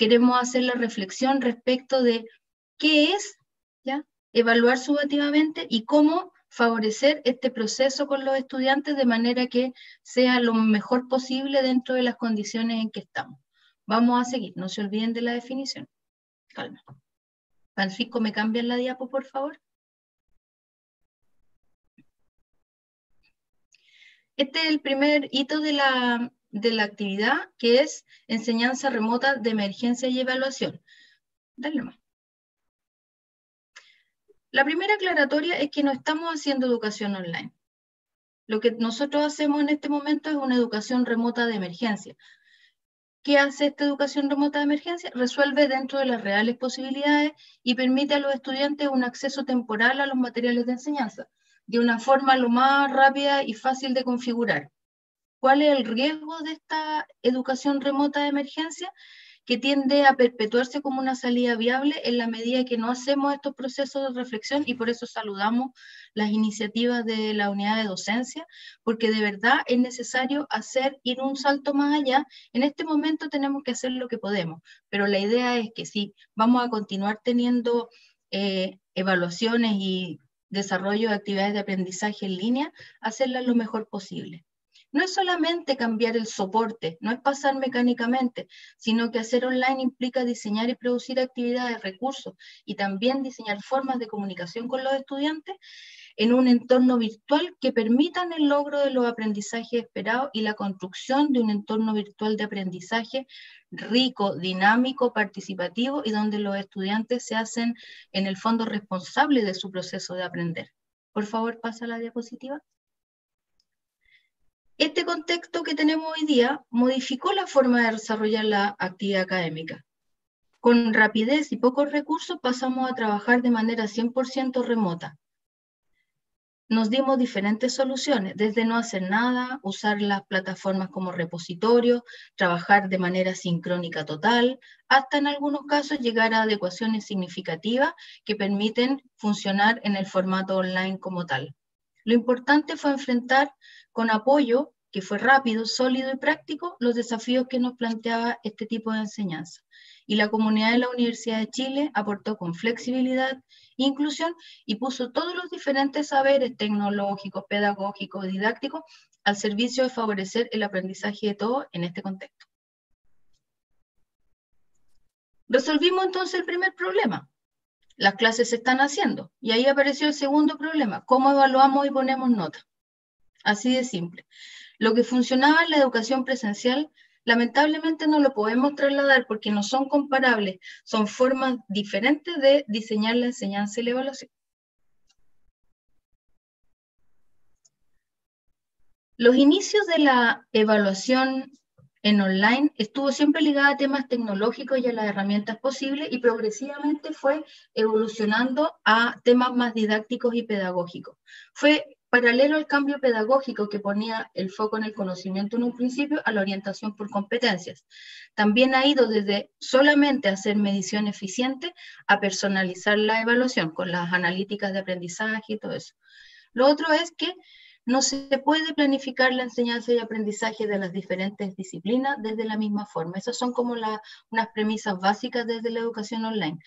queremos hacer la reflexión respecto de qué es evaluar subativamente y cómo favorecer este proceso con los estudiantes de manera que sea lo mejor posible dentro de las condiciones en que estamos. Vamos a seguir, no se olviden de la definición. Calma. Francisco, ¿me cambian la diapo, por favor? Este es el primer hito de la, de la actividad, que es enseñanza remota de emergencia y evaluación. Dale más. La primera aclaratoria es que no estamos haciendo educación online. Lo que nosotros hacemos en este momento es una educación remota de emergencia. ¿Qué hace esta educación remota de emergencia? Resuelve dentro de las reales posibilidades y permite a los estudiantes un acceso temporal a los materiales de enseñanza, de una forma lo más rápida y fácil de configurar. ¿Cuál es el riesgo de esta educación remota de emergencia? que tiende a perpetuarse como una salida viable en la medida que no hacemos estos procesos de reflexión y por eso saludamos las iniciativas de la unidad de docencia, porque de verdad es necesario hacer, ir un salto más allá. En este momento tenemos que hacer lo que podemos, pero la idea es que sí, vamos a continuar teniendo eh, evaluaciones y desarrollo de actividades de aprendizaje en línea, hacerlas lo mejor posible no es solamente cambiar el soporte, no es pasar mecánicamente, sino que hacer online implica diseñar y producir actividades, recursos y también diseñar formas de comunicación con los estudiantes en un entorno virtual que permitan el logro de los aprendizajes esperados y la construcción de un entorno virtual de aprendizaje rico, dinámico, participativo y donde los estudiantes se hacen en el fondo responsables de su proceso de aprender. Por favor, pasa la diapositiva. Este contexto que tenemos hoy día modificó la forma de desarrollar la actividad académica. Con rapidez y pocos recursos pasamos a trabajar de manera 100% remota. Nos dimos diferentes soluciones, desde no hacer nada, usar las plataformas como repositorio, trabajar de manera sincrónica total, hasta en algunos casos llegar a adecuaciones significativas que permiten funcionar en el formato online como tal. Lo importante fue enfrentar con apoyo, que fue rápido, sólido y práctico, los desafíos que nos planteaba este tipo de enseñanza. Y la comunidad de la Universidad de Chile aportó con flexibilidad, inclusión y puso todos los diferentes saberes tecnológicos, pedagógicos, didácticos al servicio de favorecer el aprendizaje de todos en este contexto. Resolvimos entonces el primer problema. Las clases se están haciendo. Y ahí apareció el segundo problema. ¿Cómo evaluamos y ponemos nota? Así de simple. Lo que funcionaba en la educación presencial, lamentablemente no lo podemos trasladar porque no son comparables, son formas diferentes de diseñar la enseñanza y la evaluación. Los inicios de la evaluación en online estuvo siempre ligada a temas tecnológicos y a las herramientas posibles y progresivamente fue evolucionando a temas más didácticos y pedagógicos. Fue paralelo al cambio pedagógico que ponía el foco en el conocimiento en un principio a la orientación por competencias. También ha ido desde solamente hacer medición eficiente a personalizar la evaluación con las analíticas de aprendizaje y todo eso. Lo otro es que no se puede planificar la enseñanza y aprendizaje de las diferentes disciplinas desde la misma forma. Esas son como unas premisas básicas desde la educación online.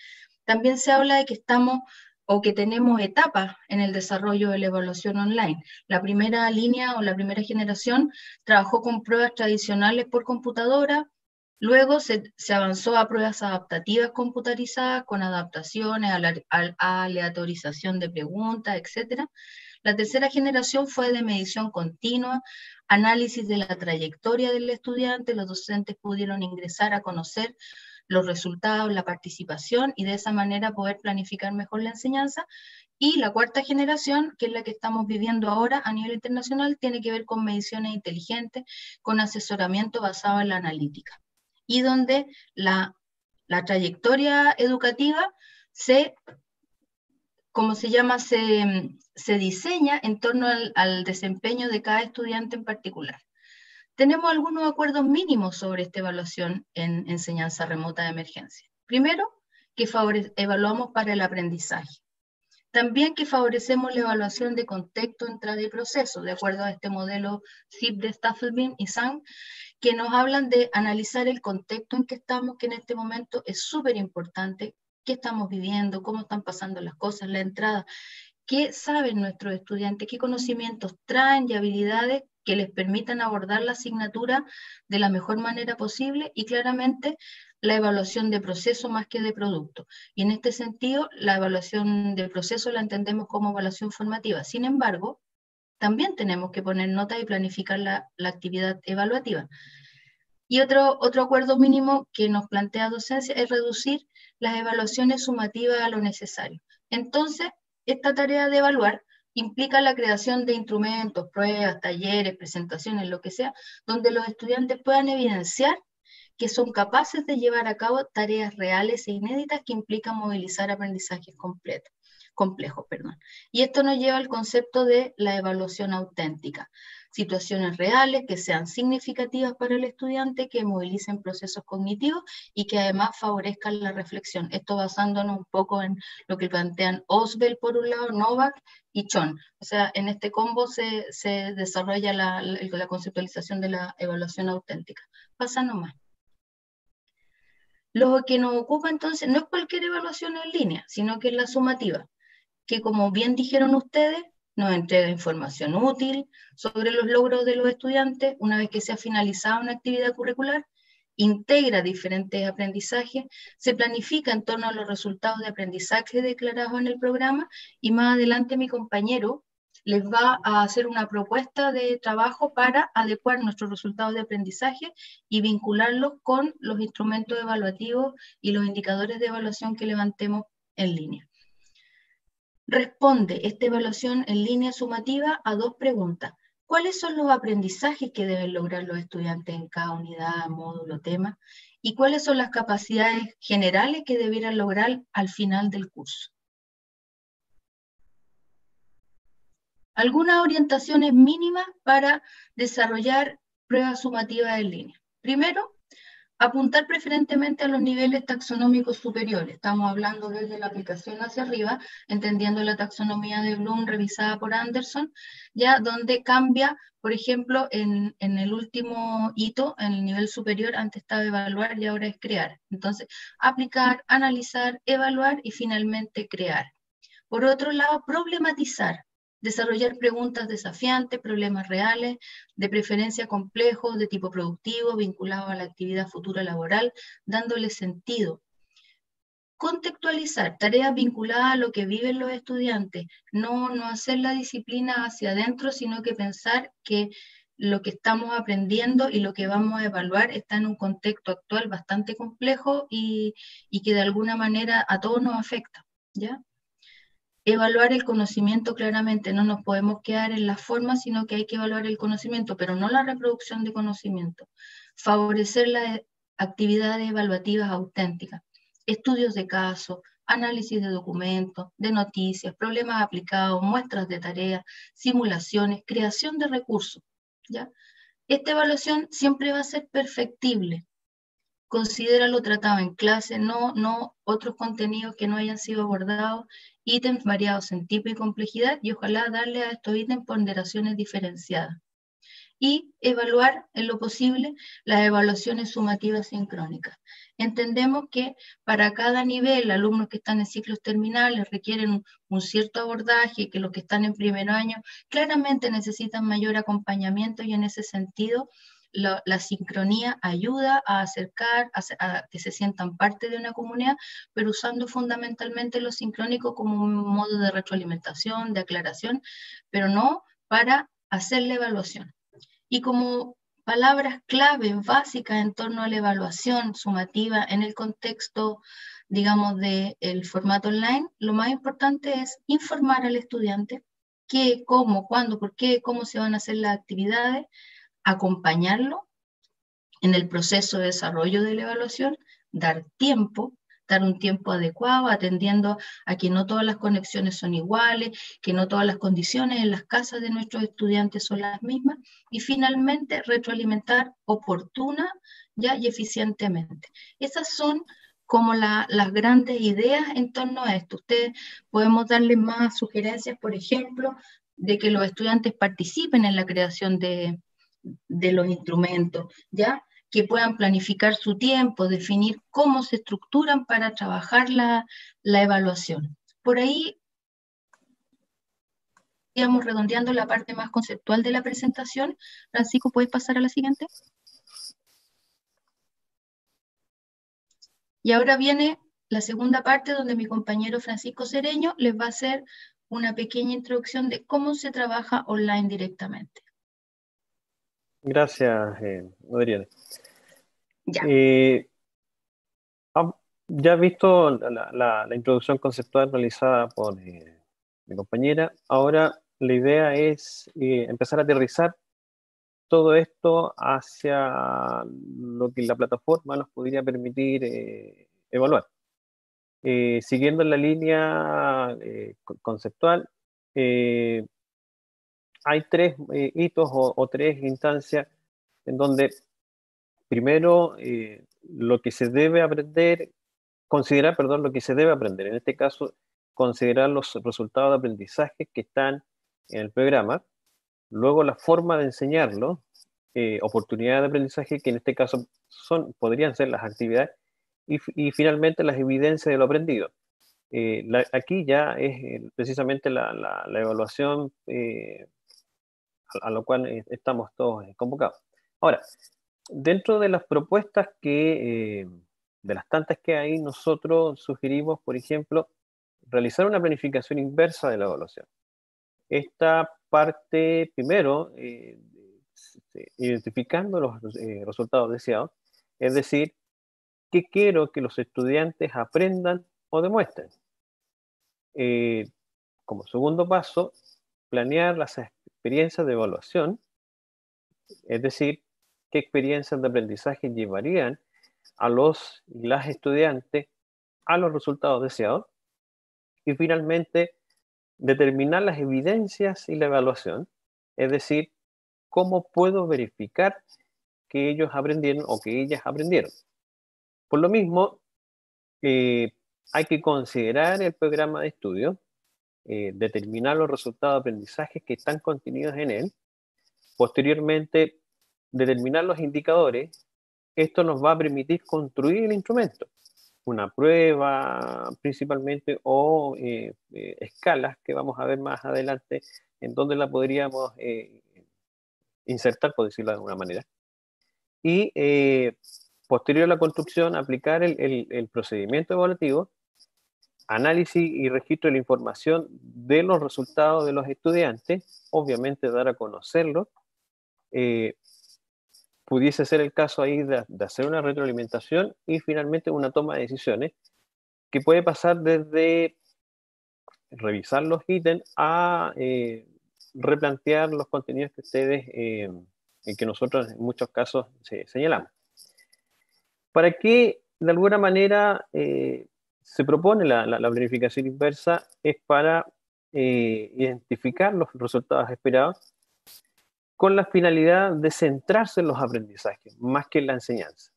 También se habla de que estamos o que tenemos etapas en el desarrollo de la evaluación online. La primera línea o la primera generación trabajó con pruebas tradicionales por computadora, luego se, avanzó a pruebas adaptativas computarizadas con adaptaciones, aleatorización de preguntas, etc. La tercera generación fue de medición continua, análisis de la trayectoria del estudiante, los docentes pudieron ingresar a conocer los resultados, la participación y de esa manera poder planificar mejor la enseñanza. Y la cuarta generación, que es la que estamos viviendo ahora a nivel internacional, tiene que ver con mediciones inteligentes, con asesoramiento basado en la analítica. Y donde la, trayectoria educativa se, como se llama, se, diseña en torno al desempeño de cada estudiante en particular. Tenemos algunos acuerdos mínimos sobre esta evaluación en enseñanza remota de emergencia. Primero, que evaluamos para el aprendizaje. También que favorecemos la evaluación de contexto, entrada y proceso, de acuerdo a este modelo CIP de Staffelbein y SANG, que nos hablan de analizar el contexto en que estamos, que en este momento es súper importante, qué estamos viviendo, cómo están pasando las cosas, la entrada, qué saben nuestros estudiantes, qué conocimientos traen y habilidades que les permitan abordar la asignatura de la mejor manera posible y claramente la evaluación de proceso más que de producto. Y en este sentido, la evaluación de proceso la entendemos como evaluación formativa. Sin embargo, también tenemos que poner nota y planificar la, actividad evaluativa. Y otro, otro acuerdo mínimo que nos plantea docencia es reducir las evaluaciones sumativas a lo necesario. Entonces, esta tarea de evaluar implica la creación de instrumentos, pruebas, talleres, presentaciones, lo que sea, donde los estudiantes puedan evidenciar que son capaces de llevar a cabo tareas reales e inéditas que implican movilizar aprendizajes completos, complejos. Perdón. Y esto nos lleva al concepto de la evaluación auténtica. Situaciones reales que sean significativas para el estudiante, que movilicen procesos cognitivos y que además favorezcan la reflexión. Esto basándonos un poco en lo que plantean Osbel por un lado, Novak y Chon. O sea, en este combo se, desarrolla la, la, conceptualización de la evaluación auténtica. Pasa nomás. Lo que nos ocupa entonces no es cualquier evaluación en línea, sino que es la sumativa, que como bien dijeron ustedes, nos entrega información útil sobre los logros de los estudiantes. Una vez que se ha finalizado una actividad curricular, integra diferentes aprendizajes, se planifica en torno a los resultados de aprendizaje declarados en el programa. Y más adelante mi compañero les va a hacer una propuesta de trabajo para adecuar nuestros resultados de aprendizaje y vincularlos con los instrumentos evaluativos y los indicadores de evaluación que levantemos en línea. Responde esta evaluación en línea sumativa a dos preguntas. ¿Cuáles son los aprendizajes que deben lograr los estudiantes en cada unidad, módulo, tema? ¿Y cuáles son las capacidades generales que debieran lograr al final del curso? algunas orientaciones mínimas para desarrollar pruebas sumativas en línea. Primero, apuntar preferentemente a los niveles taxonómicos superiores. Estamos hablando desde la aplicación hacia arriba, entendiendo la taxonomía de Bloom revisada por Anderson, ya donde cambia, por ejemplo, en, en el último hito, en el nivel superior, antes estaba evaluar y ahora es crear. Entonces, aplicar, analizar, evaluar y finalmente crear. Por otro lado, problematizar desarrollar preguntas desafiantes, problemas reales, de preferencia complejos, de tipo productivo, vinculados a la actividad futura laboral, dándole sentido. Contextualizar tareas vinculadas a lo que viven los estudiantes, no, no hacer la disciplina hacia adentro, sino que pensar que lo que estamos aprendiendo y lo que vamos a evaluar está en un contexto actual bastante complejo y, y que de alguna manera a todos nos afecta. ¿ya? Evaluar el conocimiento claramente, no nos podemos quedar en la forma, sino que hay que evaluar el conocimiento, pero no la reproducción de conocimiento. Favorecer las actividades evaluativas auténticas, estudios de caso, análisis de documentos, de noticias, problemas aplicados, muestras de tareas, simulaciones, creación de recursos. ¿ya? Esta evaluación siempre va a ser perfectible. Considera lo tratado en clase, no, no otros contenidos que no hayan sido abordados ítems variados en tipo y complejidad y ojalá darle a estos ítems ponderaciones diferenciadas. Y evaluar en lo posible las evaluaciones sumativas sincrónicas. Entendemos que para cada nivel, alumnos que están en ciclos terminales requieren un, cierto abordaje, que los que están en primer año claramente necesitan mayor acompañamiento y en ese sentido la, sincronía ayuda a acercar, a, que se sientan parte de una comunidad, pero usando fundamentalmente lo sincrónico como un modo de retroalimentación, de aclaración, pero no para hacer la evaluación. Y como palabras clave básicas en torno a la evaluación sumativa en el contexto, digamos, del formato online, lo más importante es informar al estudiante qué, cómo, cuándo, por qué, cómo se van a hacer las actividades, acompañarlo en el proceso de desarrollo de la evaluación, dar tiempo, dar un tiempo adecuado, atendiendo a que no todas las conexiones son iguales, que no todas las condiciones en las casas de nuestros estudiantes son las mismas, y finalmente retroalimentar oportuna ya y eficientemente. Esas son como las grandes ideas en torno a esto. Ustedes podemos darle más sugerencias, por ejemplo, de que los estudiantes participen en la creación de, de los instrumentos, ¿ya? Que puedan planificar su tiempo, definir cómo se estructuran para trabajar la, la evaluación. Por ahí, íbamos redondeando la parte más conceptual de la presentación. Francisco, ¿puedes pasar a la siguiente? Y ahora viene la segunda parte donde mi compañero Francisco Cereño les va a hacer una pequeña introducción de cómo se trabaja online directamente. Gracias, eh, Adriana. Ya. Eh, ya visto la, introducción conceptual realizada por eh, mi compañera. Ahora la idea es eh, empezar a aterrizar todo esto hacia lo que la plataforma nos podría permitir evaluar. siguiendo la línea conceptual, hay tres eh, hitos o, tres instancias en donde primero eh, lo que se debe aprender, considerar, perdón, lo que se debe aprender. En este caso, considerar los resultados de aprendizaje que están en el programa. Luego, la forma de enseñarlo, eh, oportunidades de aprendizaje, que en este caso son, podrían ser las actividades, y, finalmente las evidencias de lo aprendido. aquí ya es precisamente la, la evaluación a lo cual eh, estamos todos eh, convocados. Ahora, dentro de las propuestas que, eh, de las tantas que hay, nosotros sugerimos, por ejemplo, realizar una planificación inversa de la evaluación. Esta parte, primero, identificando los resultados deseados, es decir, qué quiero que los estudiantes aprendan o demuestren. como segundo paso, planear las experiencias de evaluación, es decir, qué experiencias de aprendizaje llevarían a los y las estudiantes a los resultados deseados. Y finalmente, determinar las evidencias y la evaluación, es decir, cómo puedo verificar que ellos aprendieron o que ellas aprendieron. Por lo mismo, eh, hay que considerar el programa de estudio eh, determinar los resultados de aprendizaje que están contenidos en él, posteriormente determinar los indicadores, esto nos va a permitir construir el instrumento, una prueba principalmente o eh, eh, escalas que vamos a ver más adelante en donde la podríamos insertar, por decirlo de alguna manera. Y posterior a la construcción, aplicar el, el procedimiento evaluativo análisis y registro de la información de los resultados de los estudiantes, obviamente dar a conocerlo. Eh, pudiese ser el caso ahí de, hacer una retroalimentación y finalmente una toma de decisiones que puede pasar desde revisar los ítems a eh, replantear los contenidos que ustedes, eh, que nosotros en muchos casos señalamos. Para que de alguna manera se propone la, la, planificación inversa es para eh, identificar los resultados esperados con la finalidad de centrarse en los aprendizajes más que en la enseñanza.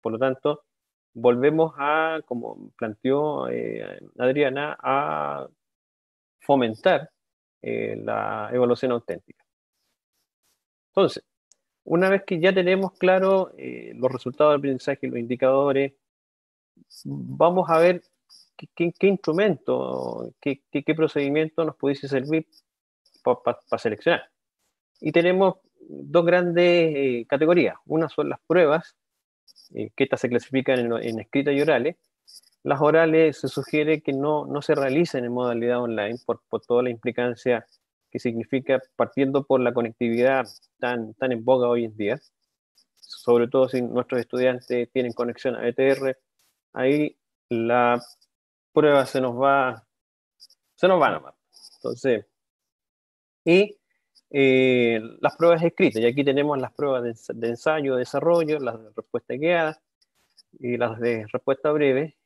Por lo tanto, volvemos a, como planteó eh, Adriana, a fomentar eh, la evaluación auténtica. Entonces, una vez que ya tenemos claro los resultados del aprendizaje, los indicadores, vamos a ver qué, instrumento, qué, procedimiento nos pudiese servir para seleccionar. Y tenemos dos grandes eh, categorías. Una son las pruebas, eh, que estas se clasifican en, en, y orales. Las orales se sugiere que no, no se realicen en modalidad online por, por, toda la implicancia que significa partiendo por la conectividad tan, tan en boga hoy en día, sobre todo si nuestros estudiantes tienen conexión a ETR ahí la prueba se nos va, se nos va nomás. Entonces, y eh, las pruebas escritas, y aquí tenemos las pruebas de, ensayo, de desarrollo, las de respuesta guiada y las de respuesta breve,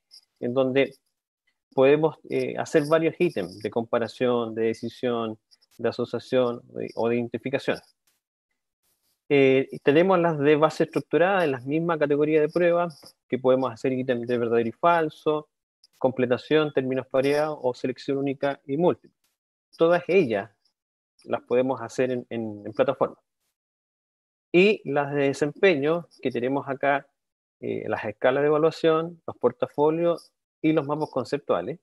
en donde podemos eh, hacer varios ítems de comparación, de decisión, de asociación o de identificación. Eh, tenemos las de base estructurada en la misma categoría de pruebas, que podemos hacer ítems de verdadero y falso, completación, términos pareados o selección única y múltiple. Todas ellas las podemos hacer en, en, plataforma. y las de desempeño, que tenemos acá, eh, las escalas de evaluación, los portafolios y los mapas conceptuales.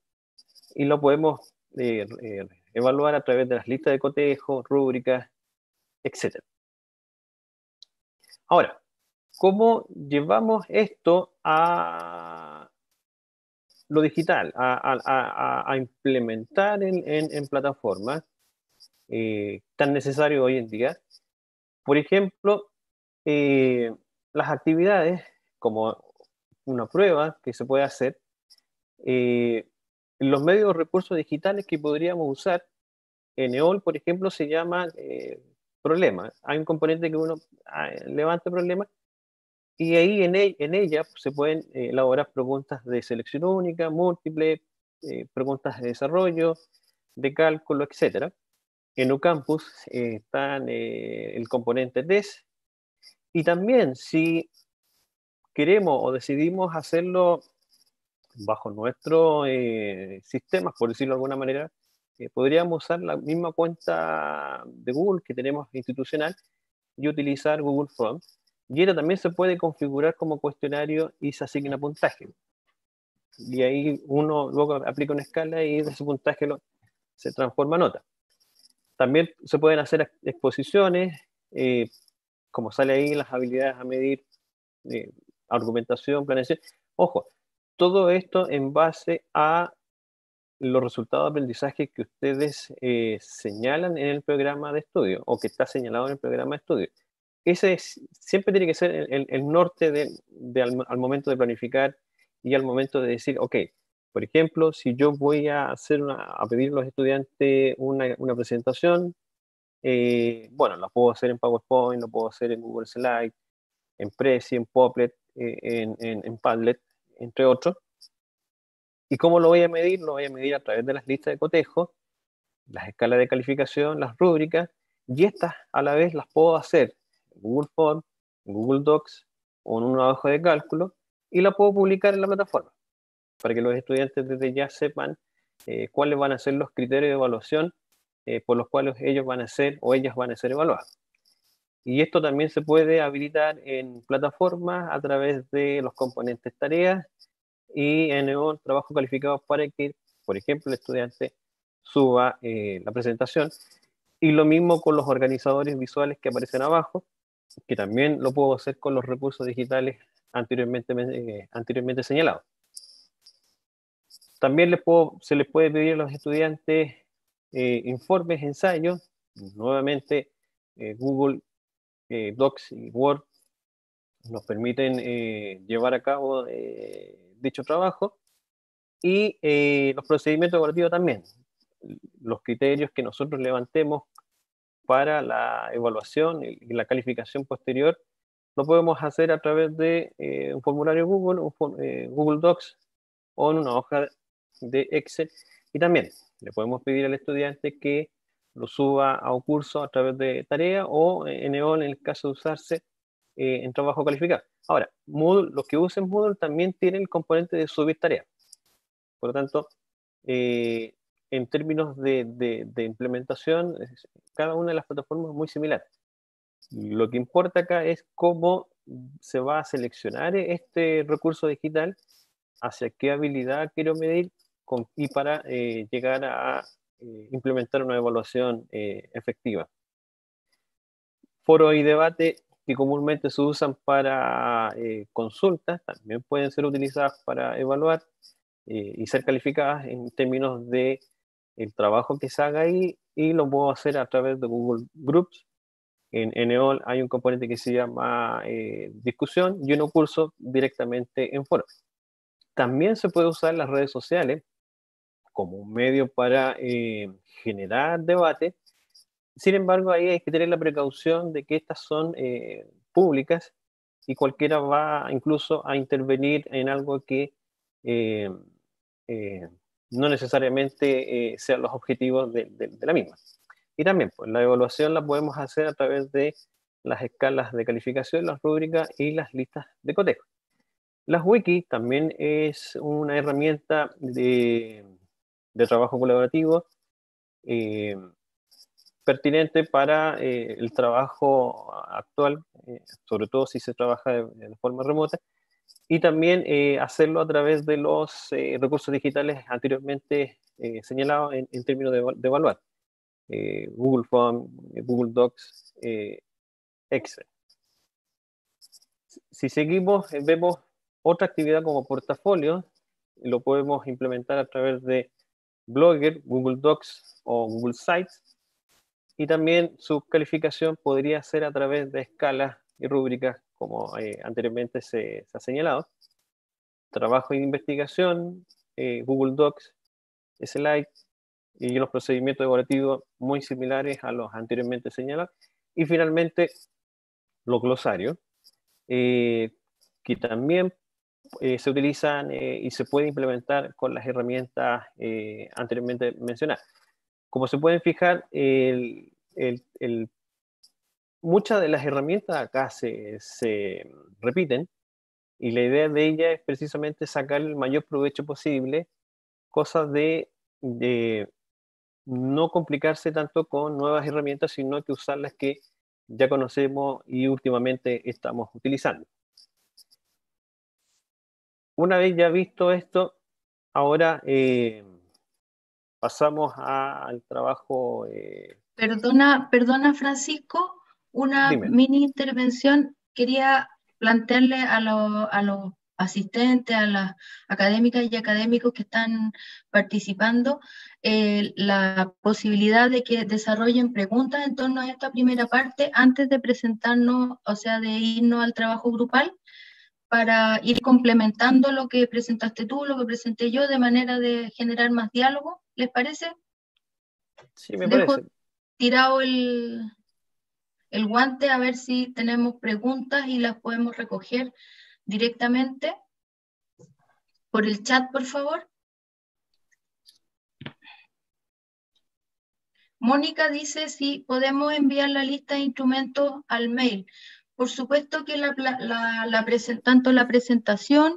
Y lo podemos eh, eh, evaluar a través de las listas de cotejo, rúbricas, etc. Ahora, ¿cómo llevamos esto a lo digital, a, implementar en, plataformas tan necesario hoy en día? Por ejemplo, eh, las actividades, como una prueba que se puede hacer, eh, los medios de recursos digitales que podríamos usar, en EOL, por ejemplo, se llama eh, problema. Hay un componente que uno ah, levanta problemas y ahí en, e, en ella se pueden elaborar preguntas de selección única, múltiple, preguntas de desarrollo, de cálculo, etcétera. En UCampus eh, está eh, el componente TES y también si queremos o decidimos hacerlo bajo nuestro eh, sistema, por decirlo de alguna manera, podríamos usar la misma cuenta de Google que tenemos institucional y utilizar Google Forms. Y ella también se puede configurar como cuestionario y se asigna puntaje. Y ahí uno luego aplica una escala y ese puntaje lo, se transforma en nota. También se pueden hacer exposiciones, eh, como sale ahí, las habilidades a medir, eh, argumentación, planeación. Ojo, todo esto en base a los resultados de aprendizaje que ustedes eh, señalan en el programa de estudio o que está señalado en el programa de estudio. Ese siempre tiene que ser el, norte de, al, momento de planificar y al momento de decir, ok, por ejemplo, si yo voy a, hacer a pedir a los estudiantes una, una presentación, eh, bueno, la puedo hacer en PowerPoint, lo puedo hacer en Google Slide, en Prezi, en Poplet, eh, en, en, Padlet, entre otros. ¿Y cómo lo voy a medir? Lo voy a medir a través de las listas de cotejo, las escalas de calificación, las rúbricas, y estas a la vez las puedo hacer en Google Forms, en Google Docs o en una hoja de cálculo, y la puedo publicar en la plataforma para que los estudiantes desde ya sepan eh, cuáles van a ser los criterios de evaluación eh, por los cuales ellos van a ser o ellas van a ser evaluadas. Y esto también se puede habilitar en plataformas a través de los componentes tareas y en el trabajo calificado para que, por ejemplo, el estudiante suba eh, la presentación. Y lo mismo con los organizadores visuales que aparecen abajo, que también lo puedo hacer con los recursos digitales anteriormente, anteriormente señalados. También se les puede pedir a los estudiantes eh, informes, ensayos. Nuevamente, eh, Google eh, Docs y Word nos permiten llevar a cabo dicho trabajo. Y los procedimientos evaluativos también. Los criterios que nosotros levantemos para la evaluación y la calificación posterior lo podemos hacer a través de un formulario Google, un, Google Docs o en una hoja de Excel. Y también le podemos pedir al estudiante que lo suba a un curso a través de tarea o en el caso de usarse eh, en trabajo calificado. Ahora, Moodle, los que usen Moodle también tienen el componente de subir tarea. Por lo tanto, eh, en términos de, de, implementación, cada una de las plataformas es muy similar. Lo que importa acá es cómo se va a seleccionar este recurso digital, hacia qué habilidad quiero medir y para eh, llegar a eh, implementar una evaluación eh, efectiva. Foro y debate que comúnmente se usan para consultas también pueden ser utilizadas para evaluar y ser calificadas en términos de el trabajo que se haga ahí y lo puedo hacer a través de Google Groups. En NEOL hay un componente que se llama discusión y uno curso directamente en foro. También se puede usar las redes sociales como un medio para eh, generar debate. Sin embargo, ahí hay que tener la precaución de que estas son eh, públicas y cualquiera va incluso a intervenir en algo que eh, no necesariamente sean los objetivos de, la misma. Y también, pues, la evaluación la podemos hacer a través de las escalas de calificación, las rúbricas y las listas de cotejo. Las wikis también es una herramienta de, trabajo colaborativo, eh, pertinente para el trabajo actual, sobre todo si se trabaja de, forma remota, y también hacerlo a través de los recursos digitales anteriormente señalados en, términos de, evaluar. Google Form, Google Docs, Excel. Si seguimos, vemos otra actividad como portafolio, lo podemos implementar a través de Blogger, Google Docs o Google Sites. Y también su calificación podría ser a través de escalas y rúbricas, como eh, anteriormente se, ha señalado. Trabajo de investigación, eh, Google Docs, Slide y los procedimientos evaluativos muy similares a los anteriormente señalados. Y finalmente, los glosarios, eh, que también se utilizan y se puede implementar con las herramientas anteriormente mencionadas. Como se pueden fijar, muchas de las herramientas acá se, repiten y la idea de ella es precisamente sacar el mayor provecho posible, cosa de, de no complicarse tanto con nuevas herramientas, sino que usar las que ya conocemos y últimamente estamos utilizando. Una vez ya visto esto, ahora eh, pasamos al trabajo. Eh, perdona, perdona Francisco, una mini intervención. Quería plantearle a, los asistentes, a las académicas y académicos que están participando, eh, la posibilidad de que desarrollen preguntas en torno a esta primera parte antes de presentarnos, o sea, de irnos al trabajo grupal para ir complementando lo que presentaste tú, lo que presenté yo, de manera de generar más diálogo. ¿Les parece? Sí, me parece. tirado el, el guante a ver si tenemos preguntas y las podemos recoger directamente. Por el chat, por favor. Mónica dice si podemos enviar la lista de instrumentos al mail. Por supuesto que la, tanto la presentación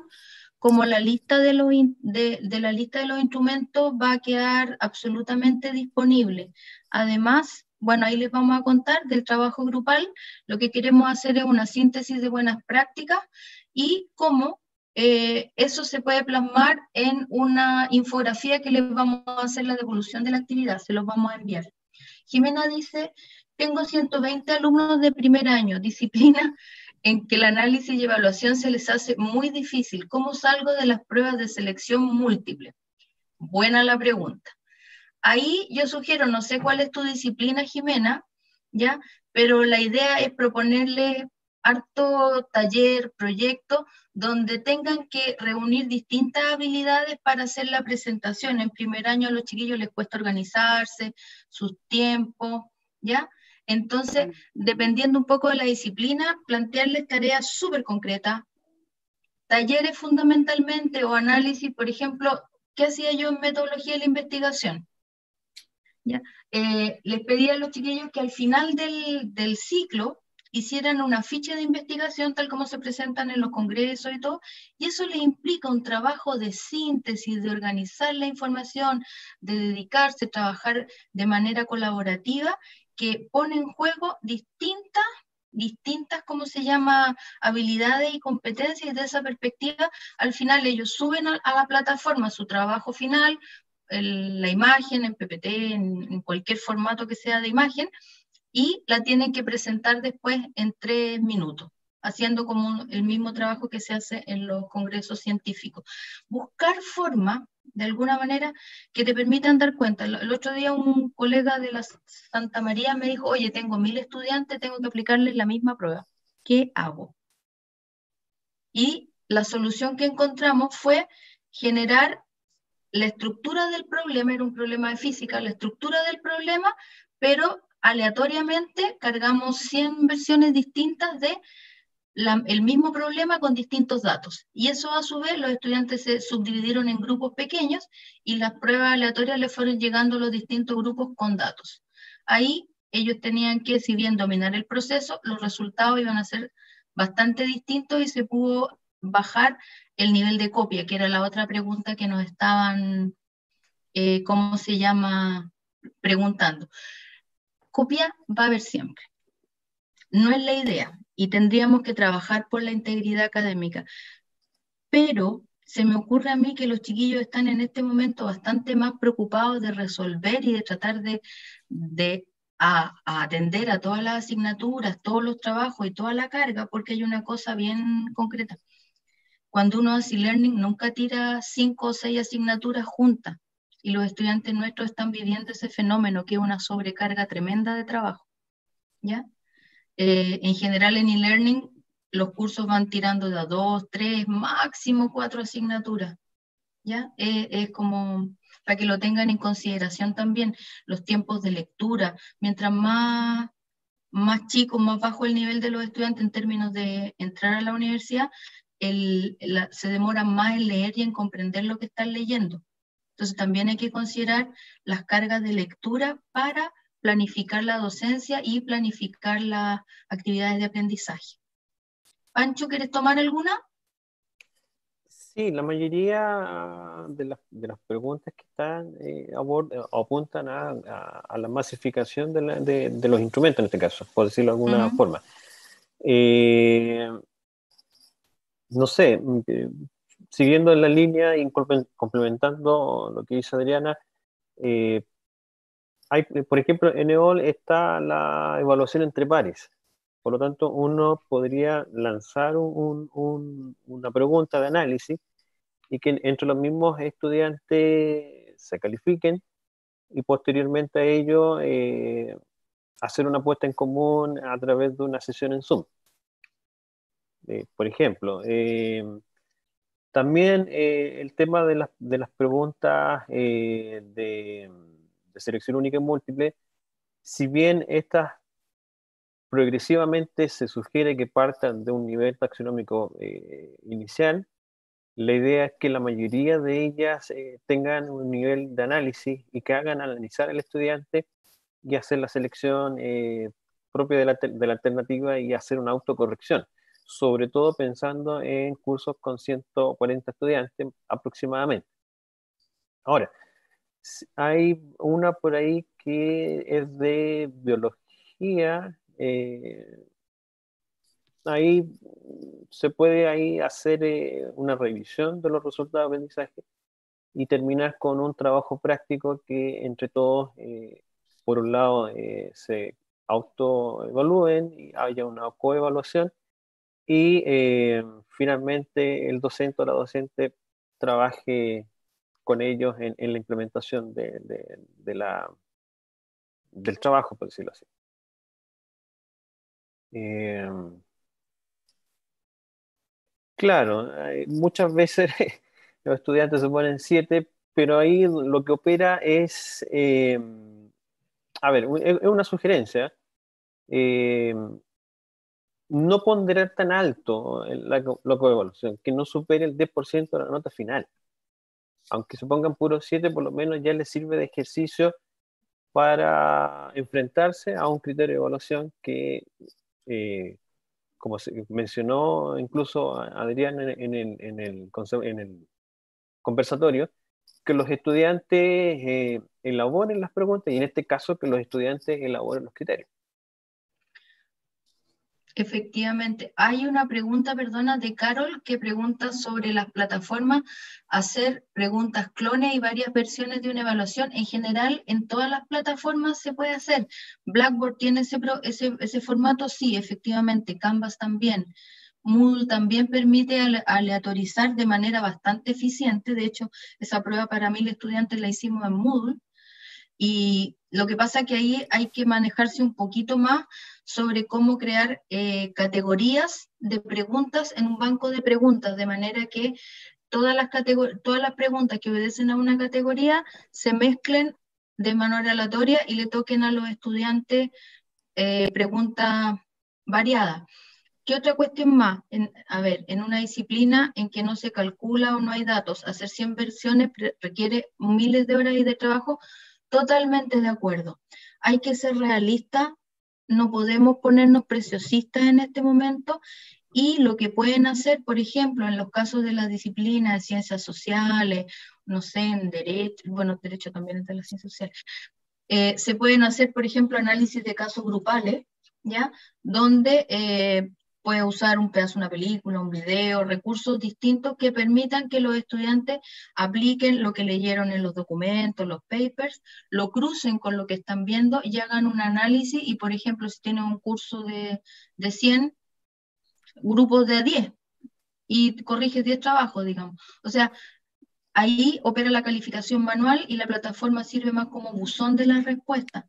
como la lista de, los, de, la lista de los instrumentos va a quedar absolutamente disponible. Además, bueno, ahí les vamos a contar del trabajo grupal. Lo que queremos hacer es una síntesis de buenas prácticas y cómo eh, eso se puede plasmar en una infografía que les vamos a hacer la devolución de la actividad, se los vamos a enviar. Jimena dice, tengo 120 alumnos de primer año, disciplina en que el análisis y evaluación se les hace muy difícil. ¿Cómo salgo de las pruebas de selección múltiple? Buena la pregunta. Ahí yo sugiero, no sé cuál es tu disciplina, Jimena, ¿ya? Pero la idea es proponerle harto taller, proyecto, donde tengan que reunir distintas habilidades para hacer la presentación. En primer año a los chiquillos les cuesta organizarse, sus tiempos, ¿ya? Entonces, dependiendo un poco de la disciplina, plantearles tareas súper concretas, talleres fundamentalmente o análisis, por ejemplo, ¿qué hacía yo en metodología de la investigación? ¿Ya? Eh, les pedía a los chiquillos que al final del, del ciclo hicieran una ficha de investigación tal como se presentan en los congresos y todo, y eso les implica un trabajo de síntesis, de organizar la información, de dedicarse, a trabajar de manera colaborativa que pone en juego distintas, distintas, ¿cómo se llama?, habilidades y competencias y de esa perspectiva, al final ellos suben a, la plataforma su trabajo final, la imagen en PPT, en, cualquier formato que sea de imagen, y la tienen que presentar después en tres minutos haciendo como el mismo trabajo que se hace en los congresos científicos. Buscar forma de alguna manera que te permitan dar cuenta. El otro día un colega de la Santa María me dijo, oye, tengo mil estudiantes, tengo que aplicarles la misma prueba. ¿Qué hago? Y la solución que encontramos fue generar la estructura del problema, era un problema de física, la estructura del problema, pero aleatoriamente cargamos 100 versiones distintas de el mismo problema con distintos datos. Y eso a su vez los estudiantes se subdividieron en grupos pequeños y las pruebas aleatorias les fueron llegando a los distintos grupos con datos. Ahí ellos tenían que, si bien dominar el proceso, los resultados iban a ser bastante distintos y se pudo bajar el nivel de copia, que era la otra pregunta que nos estaban, eh, ¿cómo se llama?, preguntando. copia va a haber siempre. No es la idea y tendríamos que trabajar por la integridad académica. Pero se me ocurre a mí que los chiquillos están en este momento bastante más preocupados de resolver y de tratar de, de a, atender a todas las asignaturas, todos los trabajos y toda la carga, porque hay una cosa bien concreta. Cuando uno hace learning, nunca tira cinco o seis asignaturas juntas y los estudiantes nuestros están viviendo ese fenómeno que es una sobrecarga tremenda de trabajo. ¿ya? Eh, en general en e-learning los cursos van tirando de a dos, tres, máximo cuatro asignaturas. ¿Ya? Es como para que lo tengan en consideración también los tiempos de lectura. Mientras más, más chico, más bajo el nivel de los estudiantes en términos de entrar a la universidad, el, se demora más en leer y en comprender lo que están leyendo. Entonces también hay que considerar las cargas de lectura para planificar la docencia y planificar las actividades de aprendizaje. Pancho, ¿quieres tomar alguna? Sí, la mayoría de las, de las preguntas que están eh, apuntan a, a, la masificación de, de, los instrumentos en este caso, por decirlo de alguna forma. Eh, no sé, eh, siguiendo en la línea y complementando lo que dice Adriana, por ejemplo, en EOL está la evaluación entre pares. Por lo tanto, uno podría lanzar una pregunta de análisis y que entre los mismos estudiantes se califiquen y posteriormente a ello eh, hacer una puesta en común a través de una sesión en Zoom. Eh, por ejemplo, eh, también el tema de, las preguntas de, de selección única y múltiple, si bien estas progresivamente se sugiere que partan de un nivel taxonómico eh, inicial. La idea es que la mayoría de ellas eh, tengan un nivel de análisis y que hagan analizar al estudiante y hacer la selección eh, propia de la, de la, alternativa y hacer una autocorrección, sobre todo pensando en cursos con 140 estudiantes aproximadamente. Ahora, hay una por ahí que es de biología eh, ahí se puede ahí hacer eh, una revisión de los resultados de aprendizaje y terminar con un trabajo práctico que entre todos, eh, por un lado, se autoevalúen y haya una coevaluación y finalmente el docente o la docente trabaje con ellos en, la implementación de, la, del trabajo, por decirlo así. Eh, claro, muchas veces los estudiantes se ponen siete, pero ahí lo que opera es, eh, a ver, es una sugerencia, eh, no ponderar tan alto la, la coevaluación, que no supere el 10% de la nota final. Aunque se pongan puros 7, por lo menos ya les sirve de ejercicio para enfrentarse a un criterio de evaluación que eh, como se mencionó incluso Adrián en, el, en, el, conversatorio, que los estudiantes eh, elaboren las preguntas y en este caso que los estudiantes elaboren los criterios. Efectivamente. Hay una pregunta, perdona, de Carol que pregunta sobre las plataformas, hacer preguntas clones y varias versiones de una evaluación. En general, en todas las plataformas se puede hacer. Blackboard tiene ese, ese, ese formato, sí, efectivamente. Canvas también. Moodle también permite aleatorizar de manera bastante eficiente. De hecho, esa prueba para mil estudiantes la hicimos en Moodle. Y lo que pasa es que ahí hay que manejarse un poquito más sobre cómo crear eh, categorías de preguntas en un banco de preguntas, de manera que todas las, todas las preguntas que obedecen a una categoría se mezclen de manera aleatoria y le toquen a los estudiantes eh, preguntas variadas. ¿Qué otra cuestión más? a ver, en una disciplina en que no se calcula o no hay datos, hacer 100 versiones requiere miles de horas y de trabajo, totalmente de acuerdo. Hay que ser realista no podemos ponernos preciosistas en este momento y lo que pueden hacer, por ejemplo, en los casos de las disciplinas de ciencias sociales, no sé, en derecho, bueno, derecho también es de las ciencias sociales, Eh, se pueden hacer, por ejemplo, análisis de casos grupales, ¿ya? Donde eh, puede usar un pedazo una película, un video, recursos distintos que permitan que los estudiantes apliquen lo que leyeron en los documentos, los papers, lo crucen con lo que están viendo y hagan un análisis y, por ejemplo, si tienen un curso de, de 100, grupos de 10 y corriges 10 trabajos, digamos. O sea, ahí opera la calificación manual y la plataforma sirve más como buzón de las respuestas.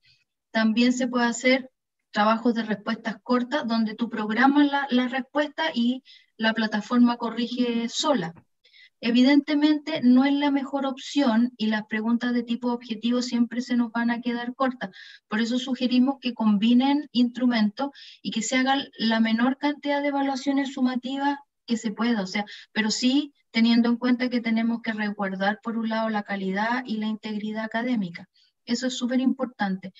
También se puede hacer trabajos de respuestas cortas donde tú programas la, respuesta y la plataforma corrige sola. Evidentemente no es la mejor opción y las preguntas de tipo objetivo siempre se nos van a quedar cortas. Por eso sugerimos que combinen instrumentos y que se haga la menor cantidad de evaluaciones sumativas que se pueda, o sea, pero sí teniendo en cuenta que tenemos que resguardar por un lado la calidad y la integridad académica. Eso es súper importante.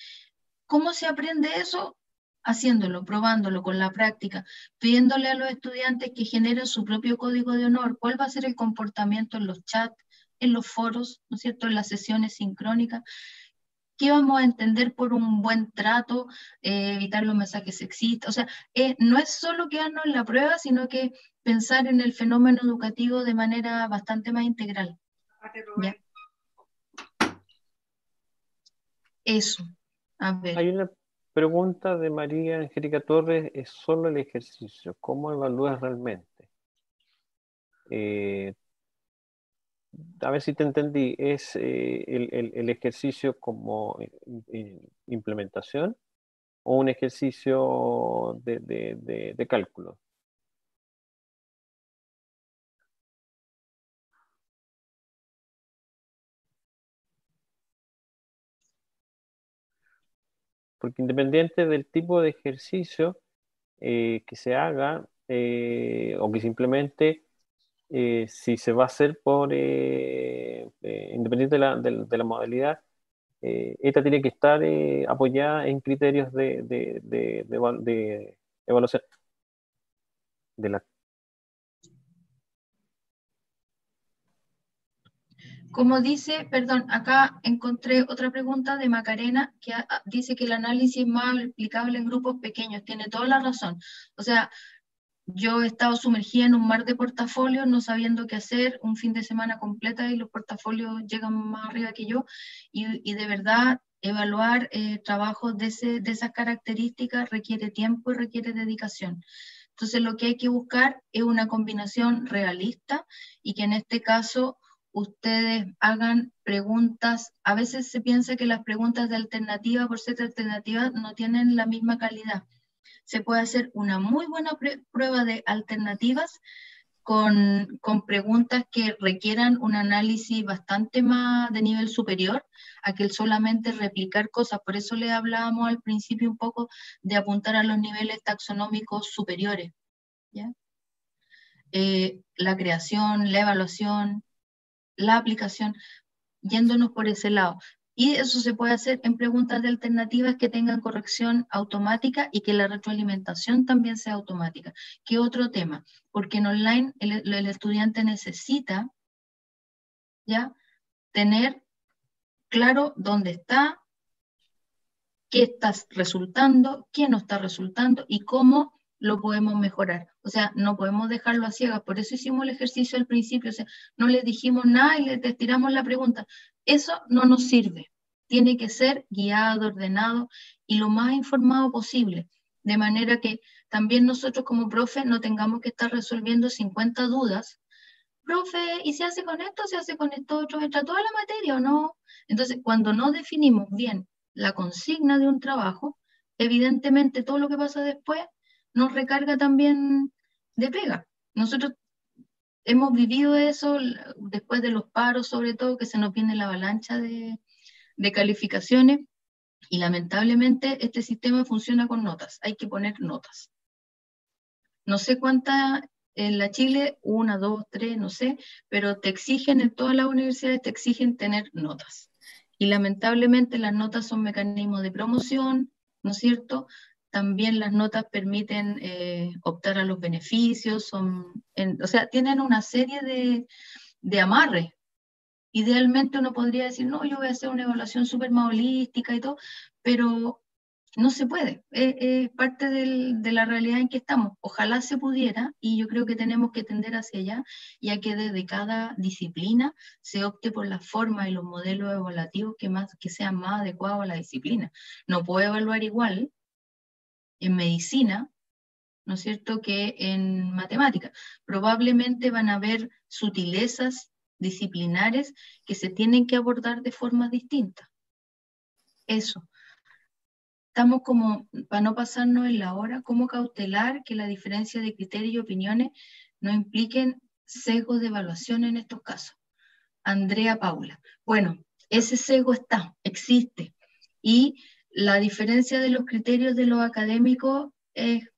¿Cómo se aprende eso? Haciéndolo, probándolo con la práctica, pidiéndole a los estudiantes que generen su propio código de honor, cuál va a ser el comportamiento en los chats, en los foros, ¿no es cierto?, en las sesiones sincrónicas, qué vamos a entender por un buen trato, eh, evitar los mensajes sexistas, o sea, eh, no es solo quedarnos en la prueba, sino que pensar en el fenómeno educativo de manera bastante más integral. Eso. A ver. Hay una pregunta de María Angélica Torres es solo el ejercicio. ¿Cómo evalúas realmente? Eh, a ver si te entendí. ¿Es eh, el, ejercicio como implementación o un ejercicio de cálculo? Porque independiente del tipo de ejercicio eh, que se haga eh, o que simplemente eh, si se va a hacer por, independiente de la, de, la modalidad, esta tiene que estar apoyada en criterios de, de, evaluación de la Como dice, perdón, acá encontré otra pregunta de Macarena que dice que el análisis es más aplicable en grupos pequeños. Tiene toda la razón. O sea, yo he estado sumergida en un mar de portafolios, no sabiendo qué hacer, un fin de semana completa y los portafolios llegan más arriba que yo. Y, de verdad, evaluar eh, trabajos de, de esas características requiere tiempo y requiere dedicación. Entonces, lo que hay que buscar es una combinación realista y que en este caso ustedes hagan preguntas. A veces se piensa que las preguntas de alternativa, por ser alternativa, no tienen la misma calidad. Se puede hacer una muy buena prueba de alternativas con, con, preguntas que requieran un análisis bastante más de nivel superior a que solamente replicar cosas. Por eso le hablábamos al principio un poco de apuntar a los niveles taxonómicos superiores. ¿ya? Eh, la creación, la evaluación, la aplicación yéndonos por ese lado. Y eso se puede hacer en preguntas de alternativas que tengan corrección automática y que la retroalimentación también sea automática. ¿Qué otro tema? Porque en online el, estudiante necesita ya tener claro dónde está, qué está resultando, qué no está resultando y cómo lo podemos mejorar. O sea, no podemos dejarlo a ciegas. Por eso hicimos el ejercicio al principio. O sea, no le dijimos nada y le tiramos la pregunta. Eso no nos sirve. Tiene que ser guiado, ordenado y lo más informado posible. De manera que también nosotros como profe no tengamos que estar resolviendo 50 dudas. Profe, ¿y se hace con esto? ¿Se hace con esto otro? ¿Entra toda la materia o no? Entonces, cuando no definimos bien la consigna de un trabajo, evidentemente todo lo que pasa después nos recarga también de pega. Nosotros hemos vivido eso después de los paros, sobre todo, que se nos viene la avalancha de, calificaciones y lamentablemente este sistema funciona con notas, hay que poner notas. No sé cuántas en Chile, una, dos, tres, no sé, pero te exigen en todas las universidades, te exigen tener notas. Y lamentablemente las notas son mecanismos de promoción, ¿no es cierto? También las notas permiten eh, optar a los beneficios, son, o sea, tienen una serie de, de amarres. Idealmente uno podría decir, no, yo voy a hacer una evaluación súper holística y todo, pero no se puede, es, parte de la realidad en que estamos. Ojalá se pudiera y yo creo que tenemos que tender hacia allá, ya que desde cada disciplina se opte por la forma y los modelos evaluativos que, más, que sean más adecuados a la disciplina. No puedo evaluar igual en medicina, ¿no es cierto?, que en matemática. Probablemente van a haber sutilezas disciplinares que se tienen que abordar de forma distinta. Eso estamos como, para no pasarnos en la hora, cómo cautelar que la diferencia de criterios y opiniones no impliquen sesgos de evaluación en estos casos. Andrea Paula. Bueno, ese sesgo está, existe. Y la diferencia de los criterios de los académicos es,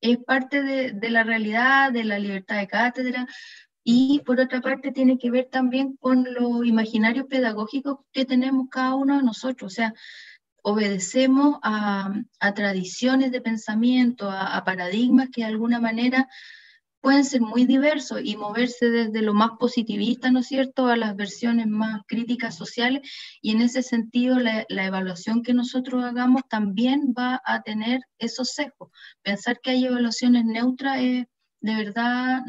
es parte de, de la realidad, de la libertad de cátedra, y por otra parte tiene que ver también con los imaginarios pedagógicos que tenemos cada uno de nosotros. O sea, obedecemos a, tradiciones de pensamiento, a, paradigmas que de alguna manera pueden ser muy diversos y moverse desde lo más positivista, ¿no es cierto?, a las versiones más críticas sociales. Y en ese sentido, la, evaluación que nosotros hagamos también va a tener esos sesgos. Pensar que hay evaluaciones neutras es de verdad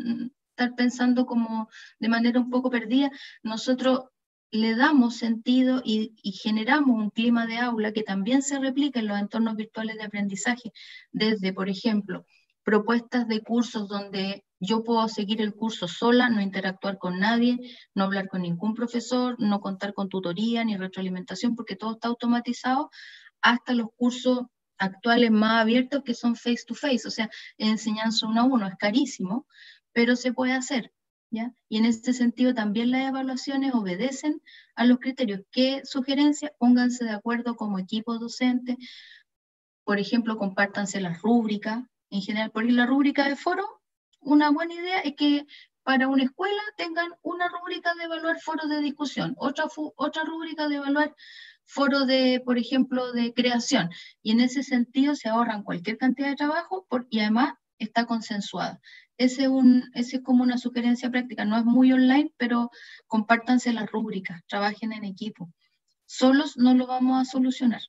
estar pensando como de manera un poco perdida. Nosotros le damos sentido y, generamos un clima de aula que también se replica en los entornos virtuales de aprendizaje, desde, por ejemplo, propuestas de cursos donde yo puedo seguir el curso sola, no interactuar con nadie, no hablar con ningún profesor, no contar con tutoría ni retroalimentación, porque todo está automatizado, hasta los cursos actuales más abiertos que son face to face, o sea, enseñanza uno a uno, es carísimo, pero se puede hacer. Y en este sentido también las evaluaciones obedecen a los criterios. ¿Qué sugerencias? Pónganse de acuerdo como equipo docente. Por ejemplo, compártanse las rúbricas en general. Porque la rúbrica de foro, una buena idea es que para una escuela tengan una rúbrica de evaluar foros de discusión, otra, otra rúbrica de evaluar foros de, por ejemplo, de creación. Y en ese sentido se ahorran cualquier cantidad de trabajo y además está consensuada. Ese es, un, ese es como una sugerencia práctica. No es muy online, pero compártanse las rúbricas, trabajen en equipo. Solos no lo vamos a solucionar.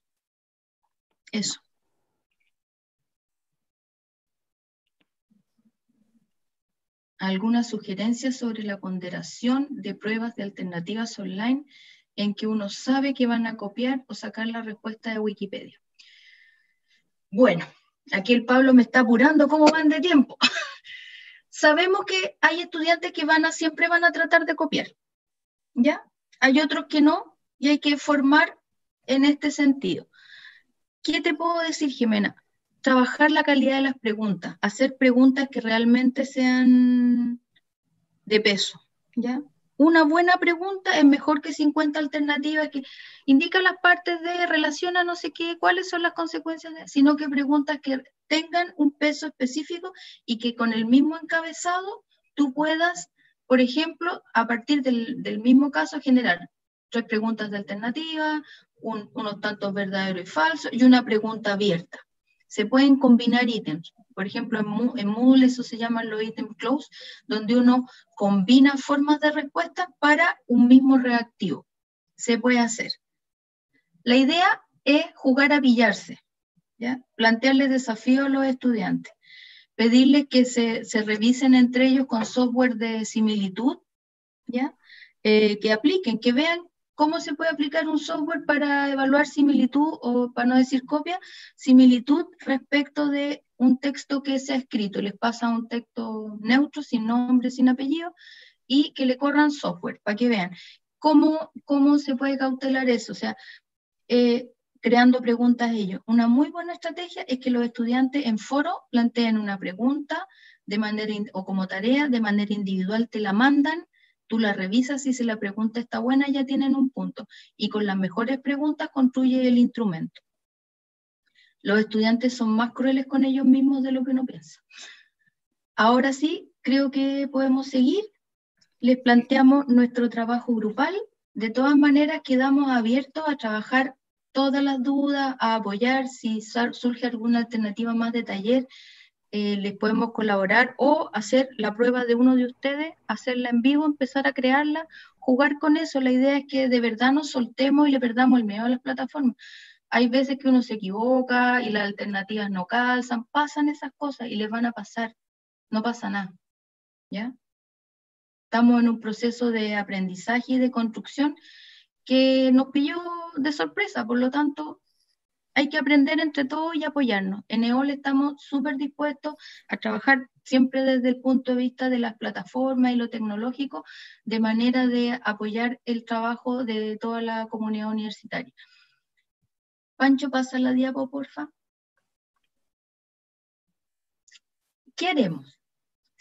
Eso. ¿Alguna sugerencia sobre la ponderación de pruebas de alternativas online en que uno sabe que van a copiar o sacar la respuesta de Wikipedia? Bueno, aquí el Pablo me está apurando cómo van de tiempo. sabemos que hay estudiantes que van a, siempre van a tratar de copiar, ¿ya? Hay otros que no y hay que formar en este sentido. ¿Qué te puedo decir, Jimena? Trabajar la calidad de las preguntas, hacer preguntas que realmente sean de peso, ¿ya? Una buena pregunta es mejor que 50 alternativas que indican las partes de relación no sé qué, cuáles son las consecuencias, sino que preguntas que tengan un peso específico y que con el mismo encabezado tú puedas, por ejemplo, a partir del, mismo caso generar tres preguntas de alternativa, unos tantos verdaderos y falsos y una pregunta abierta. Se pueden combinar ítems. Por ejemplo, en, Moodle eso se llama los ítems close, donde uno combina formas de respuesta para un mismo reactivo. Se puede hacer. La idea es jugar a pillarse, ¿ya? plantearles desafíos a los estudiantes, pedirles que se, revisen entre ellos con software de similitud, ¿ya? Eh, que apliquen, que vean cómo se puede aplicar un software para evaluar similitud o para no decir copia, similitud respecto de un texto que se ha escrito. Les pasa un texto neutro, sin nombre, sin apellido, y que le corran software para que vean cómo, cómo se puede cautelar eso. O sea, eh, creando preguntas ellos. Una muy buena estrategia es que los estudiantes en foro planteen una pregunta de manera o como tarea, de manera individual te la mandan tú la revisas y si la pregunta está buena ya tienen un punto. Y con las mejores preguntas construye el instrumento. Los estudiantes son más crueles con ellos mismos de lo que uno piensa. Ahora sí, creo que podemos seguir. Les planteamos nuestro trabajo grupal. De todas maneras, quedamos abiertos a trabajar todas las dudas, a apoyar si surge alguna alternativa más de taller eh, les podemos colaborar o hacer la prueba de uno de ustedes, hacerla en vivo, empezar a crearla, jugar con eso. La idea es que de verdad nos soltemos y le perdamos el miedo a las plataformas. Hay veces que uno se equivoca y las alternativas no calzan, pasan esas cosas y les van a pasar, no pasa nada. ¿Ya? Estamos en un proceso de aprendizaje y de construcción que nos pilló de sorpresa, por lo tanto, hay que aprender entre todos y apoyarnos. En EOL estamos súper dispuestos a trabajar siempre desde el punto de vista de las plataformas y lo tecnológico, de manera de apoyar el trabajo de toda la comunidad universitaria. Pancho, pasa la diapo, porfa. ¿Qué haremos?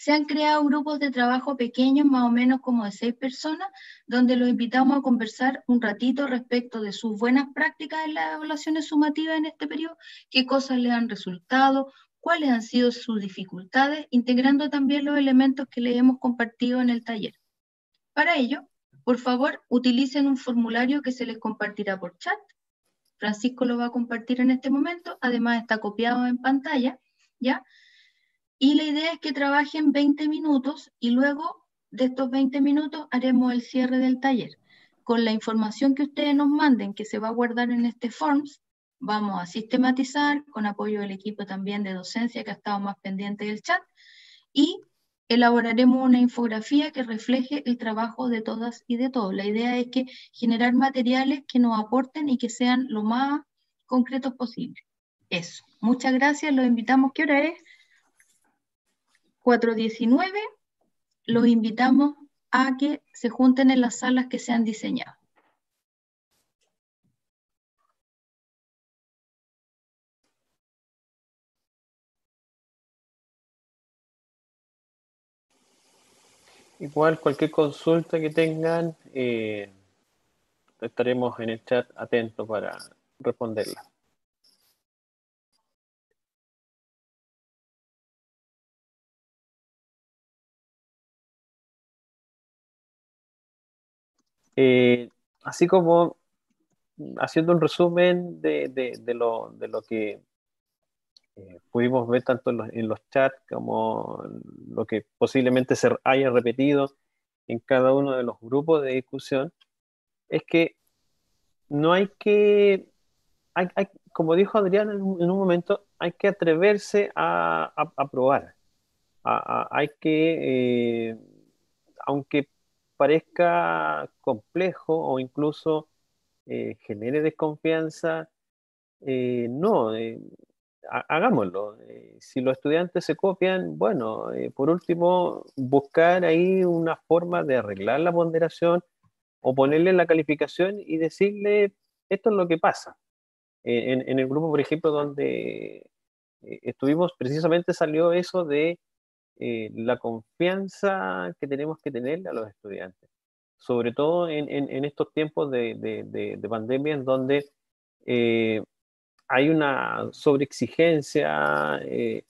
Se han creado grupos de trabajo pequeños, más o menos como de seis personas, donde los invitamos a conversar un ratito respecto de sus buenas prácticas en las evaluaciones sumativas en este periodo, qué cosas le han resultado, cuáles han sido sus dificultades, integrando también los elementos que le hemos compartido en el taller. Para ello, por favor, utilicen un formulario que se les compartirá por chat. Francisco lo va a compartir en este momento, además está copiado en pantalla, ¿ya? Y la idea es que trabajen 20 minutos y luego de estos 20 minutos haremos el cierre del taller. Con la información que ustedes nos manden, que se va a guardar en este Forms, vamos a sistematizar con apoyo del equipo también de docencia que ha estado más pendiente del chat y elaboraremos una infografía que refleje el trabajo de todas y de todos. La idea es que generar materiales que nos aporten y que sean lo más concretos posible. Eso. Muchas gracias. Los invitamos. ¿Qué hora es? 419, los invitamos a que se junten en las salas que se han diseñado. Igual cualquier consulta que tengan, eh, estaremos en el chat atentos para responderla. Eh, así como haciendo un resumen de, lo, que eh, pudimos ver tanto en los, chats como lo que posiblemente se haya repetido en cada uno de los grupos de discusión, es que no hay que, como dijo Adrián en un, momento, hay que atreverse a, probar. hay que, eh, aunque parezca complejo o incluso eh, genere desconfianza, eh, no, eh, hagámoslo. si los estudiantes se copian, bueno, por último, buscar ahí una forma de arreglar la ponderación o ponerle la calificación y decirle, esto es lo que pasa. en el grupo, por ejemplo, donde estuvimos, precisamente salió eso de eh, la confianza que tenemos que tener a los estudiantes, sobre todo en, estos tiempos de, pandemia en donde eh, hay una sobreexigencia. Eh,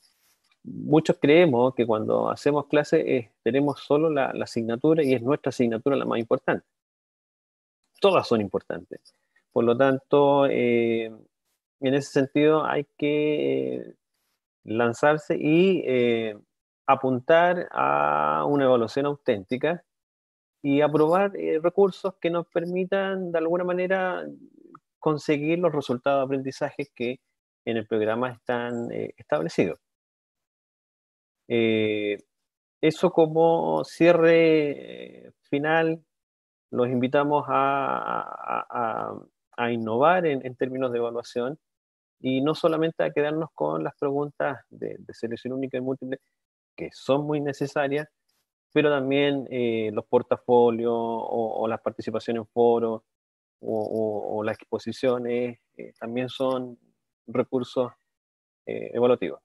muchos creemos que cuando hacemos clases tenemos solo la, asignatura y es nuestra asignatura la más importante. Todas son importantes. Por lo tanto, en ese sentido hay que lanzarse y apuntar a una evaluación auténtica y aprobar eh, recursos que nos permitan de alguna manera conseguir los resultados de aprendizaje que en el programa están eh, establecidos. Eh, eso como cierre final, los invitamos a, innovar en, términos de evaluación y no solamente a quedarnos con las preguntas de, de selección única y múltiple, que son muy necesarias, pero también eh, los portafolios o, la participación en foros o, las exposiciones eh, también son recursos eh, evaluativos.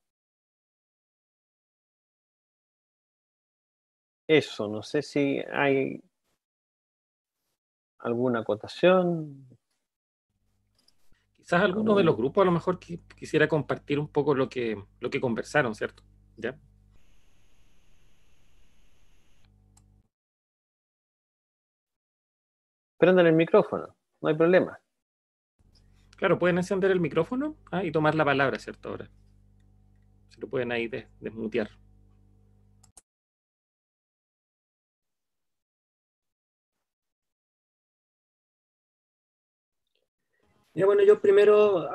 Eso, no sé si hay alguna acotación. Quizás alguno de los grupos a lo mejor quisiera compartir un poco lo que, lo que conversaron, ¿cierto? ¿Ya? Prendan el micrófono, no hay problema. Claro, pueden encender el micrófono ah, y tomar la palabra, ¿cierto? Ahora. Se lo pueden ahí desmutear. bueno, yo primero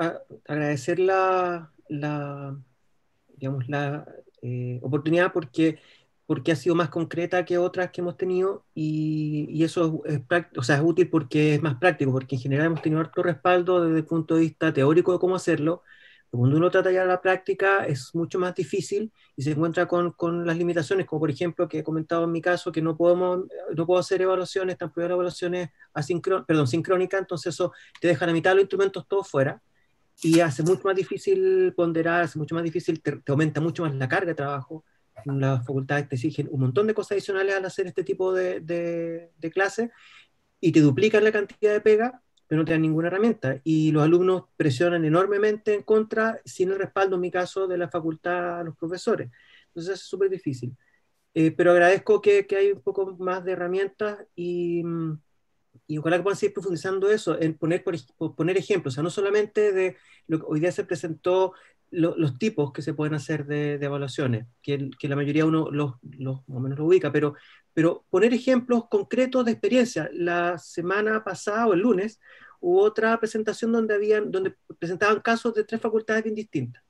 agradecer la, digamos, la eh, oportunidad porque, porque ha sido más concreta que otras que hemos tenido y, eso es, o sea, es útil porque es más práctico, porque en general hemos tenido harto respaldo desde el punto de vista teórico de cómo hacerlo, cuando uno trata ya la práctica es mucho más difícil y se encuentra con, con, las limitaciones, como por ejemplo que he comentado en mi caso, que no, podemos, no puedo hacer evaluaciones, tampoco evaluaciones perdón, sincrónicas, entonces eso te deja la mitad de los instrumentos todos fuera y hace mucho más difícil ponderar, hace mucho más difícil, te, aumenta mucho más la carga de trabajo. Las facultades te exigen un montón de cosas adicionales al hacer este tipo de, de, de clases y te duplican la cantidad de pega pero no te dan ninguna herramienta. Y los alumnos presionan enormemente en contra, sin el respaldo, en mi caso, de la facultad a los profesores. Entonces es súper difícil. Eh, pero agradezco que, que, hay un poco más de herramientas y, y ojalá que puedan seguir profundizando eso, en poner, por, poner ejemplos, o sea, no solamente de lo que hoy día se presentó los tipos que se pueden hacer de, evaluaciones, que, la mayoría uno los, los, más o menos lo ubica, pero pero poner ejemplos concretos de experiencia. La semana pasada o el lunes hubo otra presentación donde, habían, donde presentaban casos de tres facultades bien distintas.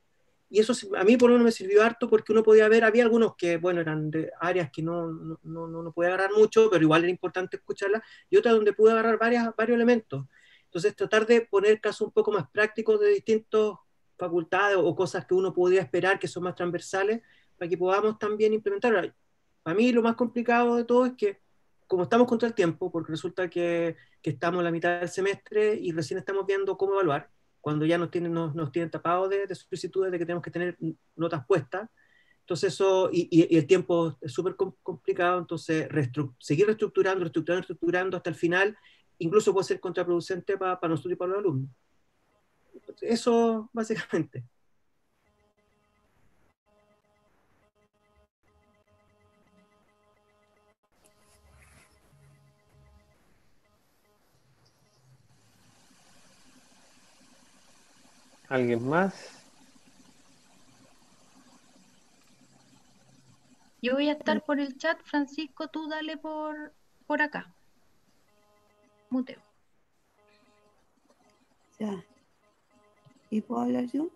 Y eso a mí por lo menos me sirvió harto porque uno podía ver, había algunos que, bueno, eran de áreas que no, no, no, no podía agarrar mucho, pero igual era importante escucharlas, y otras donde pude agarrar varias, varios elementos. Entonces, tratar de poner casos un poco más prácticos de distintas facultades o cosas que uno podría esperar que son más transversales para que podamos también implementar. Para mí lo más complicado de todo es que, como estamos contra el tiempo, porque resulta que, que estamos en la mitad del semestre y recién estamos viendo cómo evaluar, cuando ya nos tienen, nos, nos tienen tapados de, de, solicitudes de que tenemos que tener notas puestas, entonces eso, y, y, el tiempo es súper complicado, entonces seguir reestructurando, reestructurando, reestructurando hasta el final, incluso puede ser contraproducente para, para nosotros y para los alumnos. Eso básicamente. ¿Alguien más? Yo voy a estar por el chat, Francisco, tú dale por, por acá. Muteo. Ya. ¿Y puedo hablar yo?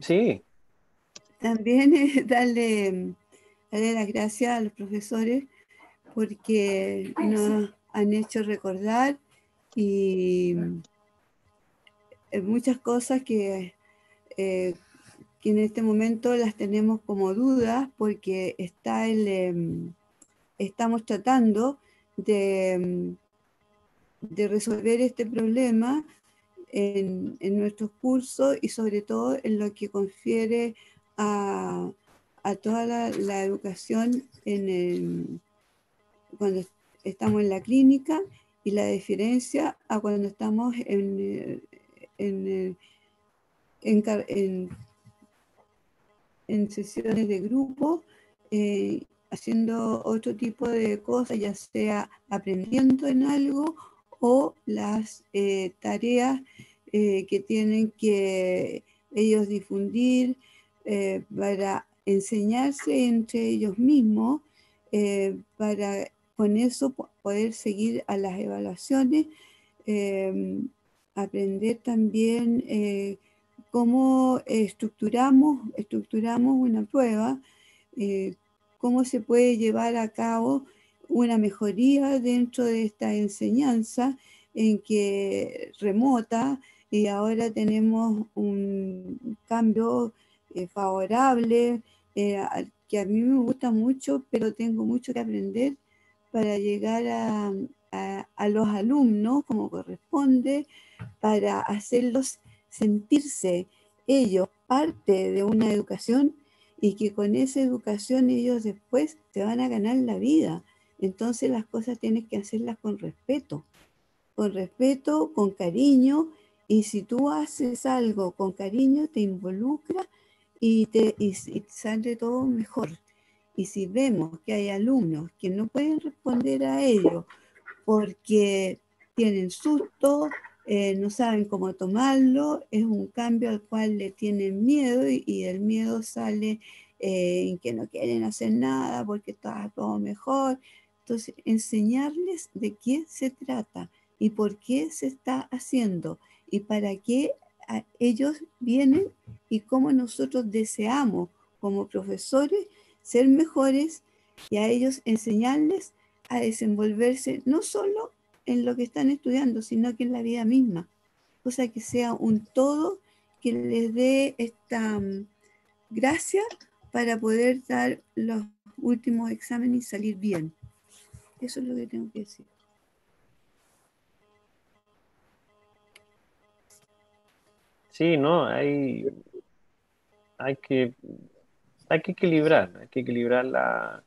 Sí. También eh, darle, darle las gracias a los profesores porque nos han hecho recordar y eh, muchas cosas que, eh, que, en este momento las tenemos como dudas porque está el, em, estamos tratando de, em, de, resolver este problema en, nuestros cursos y sobre todo en lo que confiere a, a toda la, educación en el, cuando estamos en la clínica y la diferencia a cuando estamos en, en, en, en, sesiones de grupo, eh, haciendo otro tipo de cosas, ya sea aprendiendo en algo o las eh, tareas eh, que tienen que ellos difundir para enseñarse entre ellos mismos, para con eso poder seguir a las evaluaciones aprender también eh, cómo estructuramos, estructuramos una prueba, eh, cómo se puede llevar a cabo una mejoría dentro de esta enseñanza en que remota y ahora tenemos un cambio eh, favorable que a mí me gusta mucho, pero tengo mucho que aprender para llegar a, a los alumnos como corresponde, para hacerlos sentirse ellos parte de una educación y que con esa educación ellos después te van a ganar la vida. Entonces las cosas tienes que hacerlas con respeto, con respeto, con cariño, y si tú haces algo con cariño, te involucra y te sale todo mejor. Y si vemos que hay alumnos que no pueden responder a ello porque tienen susto eh, no saben cómo tomarlo, es un cambio al cual le tienen miedo y, y el miedo sale eh, en que no quieren hacer nada porque está todo mejor. Entonces, enseñarles de qué se trata y por qué se está haciendo y para qué ellos vienen y cómo nosotros deseamos como profesores ser mejores y a ellos enseñarles a desenvolverse no solo en lo que están estudiando, sino que en la vida misma. Cosa que sea un todo que les dé esta mm, gracia para poder dar los últimos exámenes y salir bien. Eso es lo que tengo que decir. Sí, no, hay, hay que hay que equilibrar, hay que equilibrar la,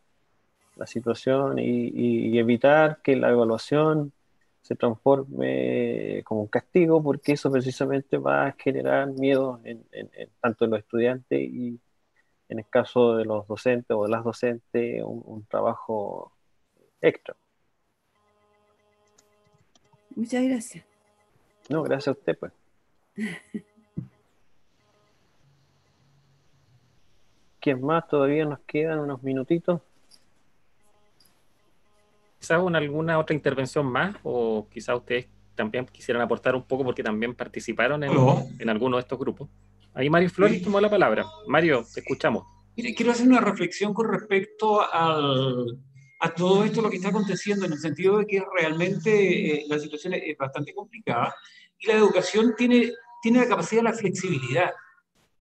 la situación y, evitar que la evaluación se transforme como un castigo, porque eso precisamente va a generar miedo en, tanto en los estudiantes y en el caso de los docentes o de las docentes, un, trabajo extra. Muchas gracias. No, gracias a usted, pues. ¿Quién más? Todavía nos quedan unos minutitos. Quizás alguna otra intervención más o quizás ustedes también quisieran aportar un poco porque también participaron en, en alguno de estos grupos. Ahí Mario Flores tomó la palabra. Mario, te escuchamos. Mire, quiero hacer una reflexión con respecto al, a todo esto lo que está aconteciendo, en el sentido de que realmente eh, la situación es bastante complicada y la educación tiene, tiene la capacidad de la flexibilidad.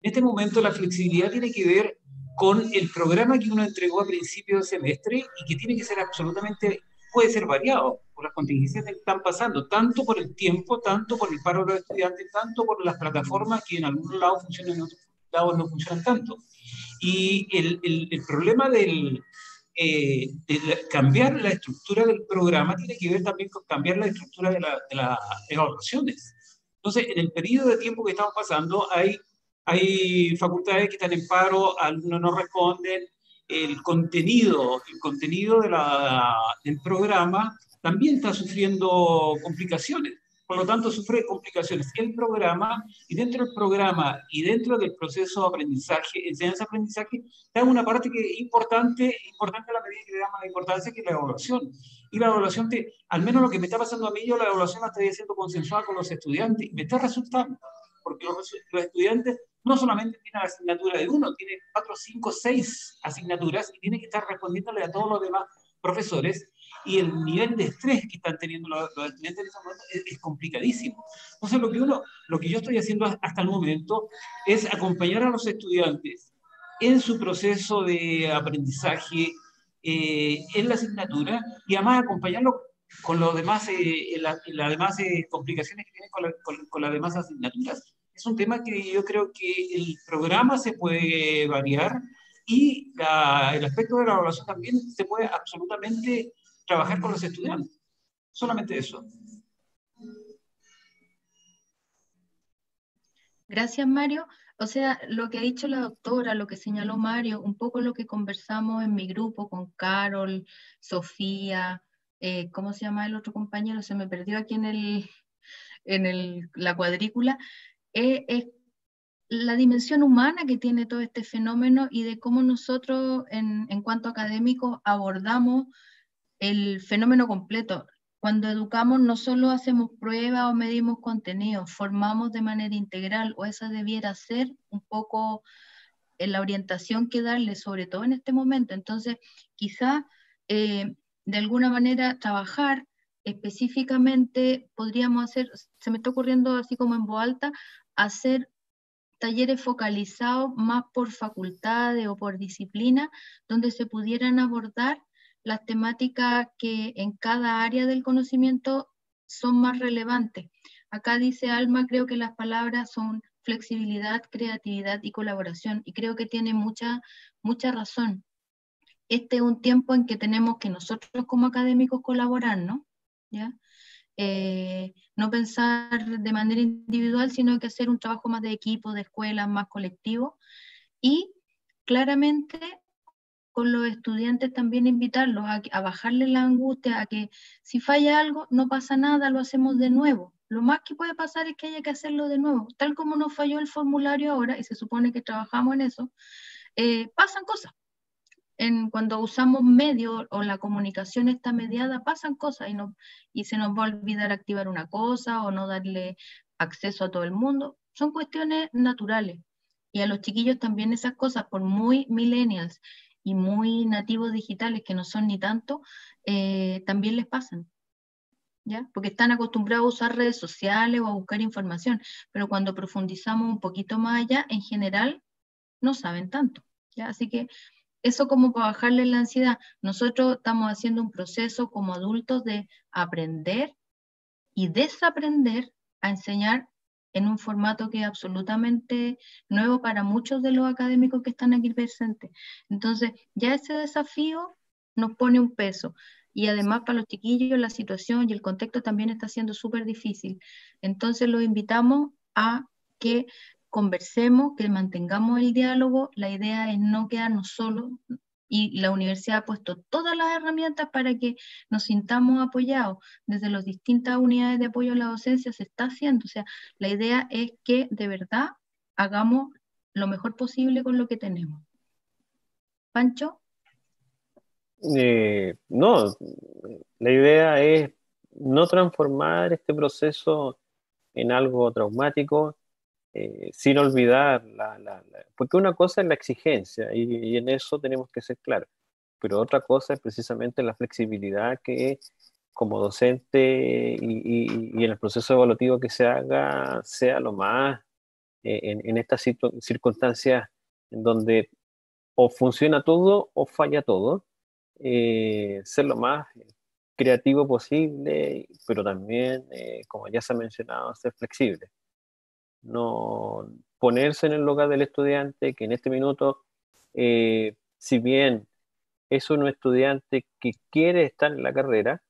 En este momento la flexibilidad tiene que ver con el programa que uno entregó a principio de semestre y que tiene que ser absolutamente, puede ser variado por las contingencias que están pasando, tanto por el tiempo, tanto por el paro de los estudiantes, tanto por las plataformas que en algunos lados funcionan en otros lados no funcionan tanto. Y el, el, problema del, eh, de cambiar la estructura del programa tiene que ver también con cambiar la estructura de, la, de las evaluaciones. Entonces, en el periodo de tiempo que estamos pasando, hay hay facultades que están en paro, algunos no responden. El contenido, el contenido de la, del programa también está sufriendo complicaciones. Por lo tanto, sufre complicaciones el programa y dentro del programa y dentro del proceso de aprendizaje, enseñanza-aprendizaje, está una parte que es importante, importante a la medida que le damos la importancia, que es la evaluación. Y la evaluación, te, al menos lo que me está pasando a mí, yo la evaluación la estoy haciendo consensuada con los estudiantes y me está resultando, porque los, los estudiantes no solamente tiene la asignatura de uno, tiene cuatro, cinco, seis asignaturas y tiene que estar respondiéndole a todos los demás profesores y el nivel de estrés que están teniendo los, estudiantes en ese momento es, complicadísimo. Entonces, lo que, uno, lo que yo estoy haciendo hasta el momento es acompañar a los estudiantes en su proceso de aprendizaje eh, en la asignatura y además acompañarlo con los demás, eh, las demás eh, complicaciones que tienen con, con, con las demás asignaturas es un tema que yo creo que el programa se puede variar y el aspecto de la evaluación también se puede absolutamente trabajar con los estudiantes. Solamente eso. Gracias, Mario. O sea, lo que ha dicho la doctora, lo que señaló Mario, un poco lo que conversamos en mi grupo con Carol, Sofía, eh, ¿cómo se llama el otro compañero? Se me perdió aquí en, el, en el, la cuadrícula es, la dimensión humana que tiene todo este fenómeno y de cómo nosotros en, en cuanto académicos abordamos el fenómeno completo. Cuando educamos no solo hacemos pruebas o medimos contenido, formamos de manera integral o esa debiera ser un poco en la orientación que darle, sobre todo en este momento. Entonces, quizá eh, de alguna manera trabajar específicamente podríamos hacer, se me está ocurriendo así como en voz alta, hacer talleres focalizados más por facultades o por disciplina, donde se pudieran abordar las temáticas que en cada área del conocimiento son más relevantes. Acá dice Alma, creo que las palabras son flexibilidad, creatividad y colaboración, y creo que tiene mucha, mucha razón. Este es un tiempo en que tenemos que nosotros como académicos colaborar, ¿no? ¿Ya? Eh, no pensar de manera individual, sino que hacer un trabajo más de equipo, de escuela, más colectivo. Y claramente con los estudiantes también invitarlos a, a bajarle la angustia, a que si falla algo, no pasa nada, lo hacemos de nuevo, lo más que puede pasar es que haya que hacerlo de nuevo. Tal como nos falló el formulario ahora, y se supone que trabajamos en eso, eh, pasan cosas. En, cuando usamos medios o la comunicación está mediada, pasan cosas y, no, y se nos va a olvidar activar una cosa o no darle acceso a todo el mundo. Son cuestiones naturales. Y a los chiquillos también esas cosas, por muy millennials y muy nativos digitales que no son ni tanto, eh, también les pasan. ¿Ya? Porque están acostumbrados a usar redes sociales o a buscar información, pero cuando profundizamos un poquito más allá, en general no saben tanto. ¿ya? Así que eso como para bajarle la ansiedad. Nosotros estamos haciendo un proceso como adultos de aprender y desaprender a enseñar en un formato que es absolutamente nuevo para muchos de los académicos que están aquí presentes. Entonces, ya ese desafío nos pone un peso. Y además para los chiquillos la situación y el contexto también está siendo súper difícil. Entonces los invitamos a que conversemos, que mantengamos el diálogo. La idea es no quedarnos solos y la universidad ha puesto todas las herramientas para que nos sintamos apoyados. Desde las distintas unidades de apoyo a la docencia se está haciendo. O sea, la idea es que de verdad hagamos lo mejor posible con lo que tenemos. Pancho. Eh, no, la idea es no transformar este proceso en algo traumático, eh, sin olvidar, la, porque una cosa es la exigencia y, en eso tenemos que ser claros, pero otra cosa es precisamente la flexibilidad que como docente y, en el proceso evaluativo que se haga sea lo más eh, en, estas circunstancias en donde o funciona todo o falla todo, eh, ser lo más creativo posible, pero también, como ya se ha mencionado, ser flexible no ponerse en el lugar del estudiante que en este minuto, eh, si bien es un estudiante que quiere estar en la carrera,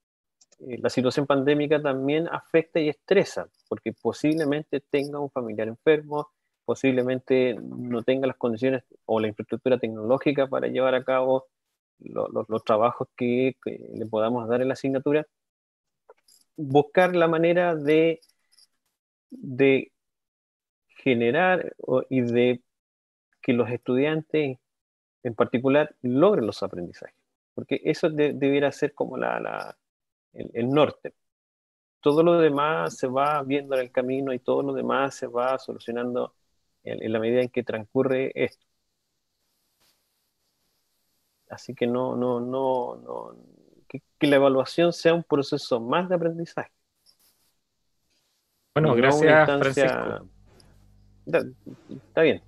eh, la situación pandémica también afecta y estresa, porque posiblemente tenga un familiar enfermo, posiblemente no tenga las condiciones o la infraestructura tecnológica para llevar a cabo los trabajos que, le podamos dar en la asignatura. Buscar la manera de, de generar y de que los estudiantes en particular logren los aprendizajes, porque eso debiera ser como la, el, norte. Todo lo demás se va viendo en el camino y todo lo demás se va solucionando en, la medida en que transcurre esto. Así que no, no, no, no, que, la evaluación sea un proceso más de aprendizaje. Bueno, gracias, Francisco. Está bien.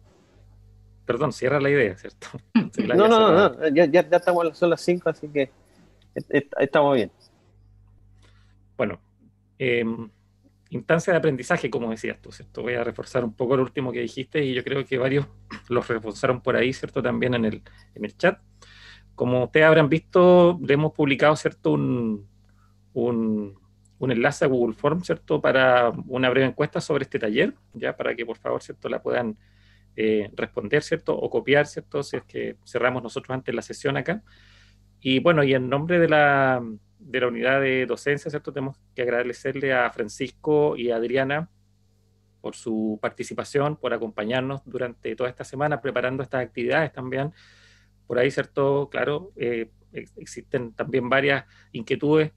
Perdón, cierra la idea, ¿cierto? no, no, no, ya, ya, estamos, son las 5, así que estamos bien. Bueno, em, instancia de aprendizaje, como decías tú, ¿cierto? Voy a reforzar un poco lo último que dijiste y yo creo que varios los reforzaron por ahí, ¿cierto? También en el, en el chat. Como ustedes habrán visto, le hemos publicado, ¿cierto? Un, un, un enlace a Google Form, ¿cierto? Para una breve encuesta sobre este taller, ya para que por favor, ¿cierto? La puedan eh, responder, ¿cierto? O copiar, ¿cierto? Si es que cerramos nosotros antes la sesión acá. Y bueno, y en nombre de la, de la unidad de docencia, ¿cierto? Tenemos que agradecerle a Francisco y a Adriana por su participación, por acompañarnos durante toda esta semana preparando estas actividades también. Por ahí, ¿cierto? Claro, eh, existen también varias inquietudes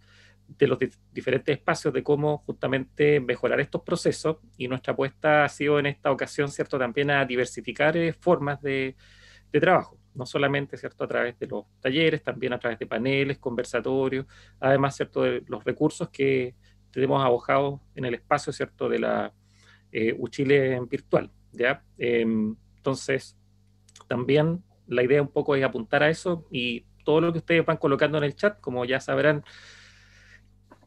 de los diferentes espacios de cómo justamente mejorar estos procesos y nuestra apuesta ha sido en esta ocasión, ¿cierto?, también a diversificar eh, formas de, de, trabajo, no solamente, ¿cierto?, a través de los talleres, también a través de paneles, conversatorios, además, ¿cierto?, de los recursos que tenemos abojados en el espacio, ¿cierto?, de la eh, Uchile virtual, ¿ya? Em, entonces, también la idea un poco es apuntar a eso y todo lo que ustedes van colocando en el chat, como ya sabrán,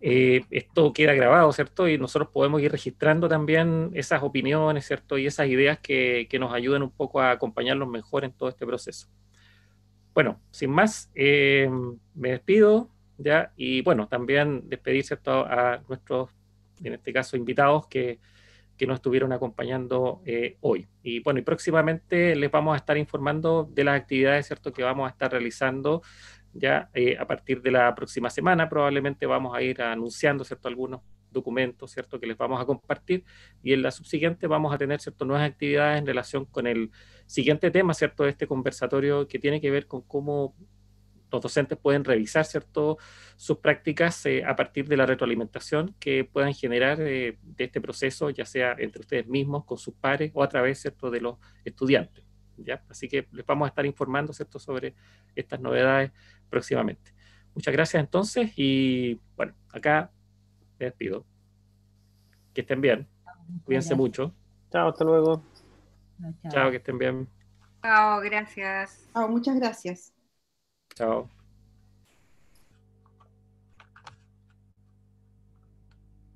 eh, esto queda grabado, ¿cierto? Y nosotros podemos ir registrando también esas opiniones, ¿cierto? Y esas ideas que, nos ayudan un poco a acompañarlos mejor en todo este proceso. Bueno, sin más, eh, me despido, ¿ya? Y bueno, también despedir, ¿cierto? A nuestros, en este caso, invitados que, que nos estuvieron acompañando eh, hoy. Y bueno, y próximamente les vamos a estar informando de las actividades, ¿cierto? Que vamos a estar realizando ya eh, a partir de la próxima semana probablemente vamos a ir anunciando ¿cierto? algunos documentos, ¿cierto? Que les vamos a compartir y en la subsiguiente vamos a tener, ¿cierto? Nuevas actividades en relación con el siguiente tema, ¿cierto? De este conversatorio que tiene que ver con cómo los docentes pueden revisar, ¿cierto? Sus prácticas eh, a partir de la retroalimentación que puedan generar eh, de este proceso, ya sea entre ustedes mismos, con sus pares o a través, ¿cierto? De los estudiantes, ¿ya? Así que les vamos a estar informando, ¿cierto? Sobre estas novedades próximamente. Muchas gracias entonces y bueno, acá les despido. Que estén bien. Cuídense mucho. Chao, hasta luego. Chao, que estén bien. Chao, gracias. Chao, muchas gracias. Chao.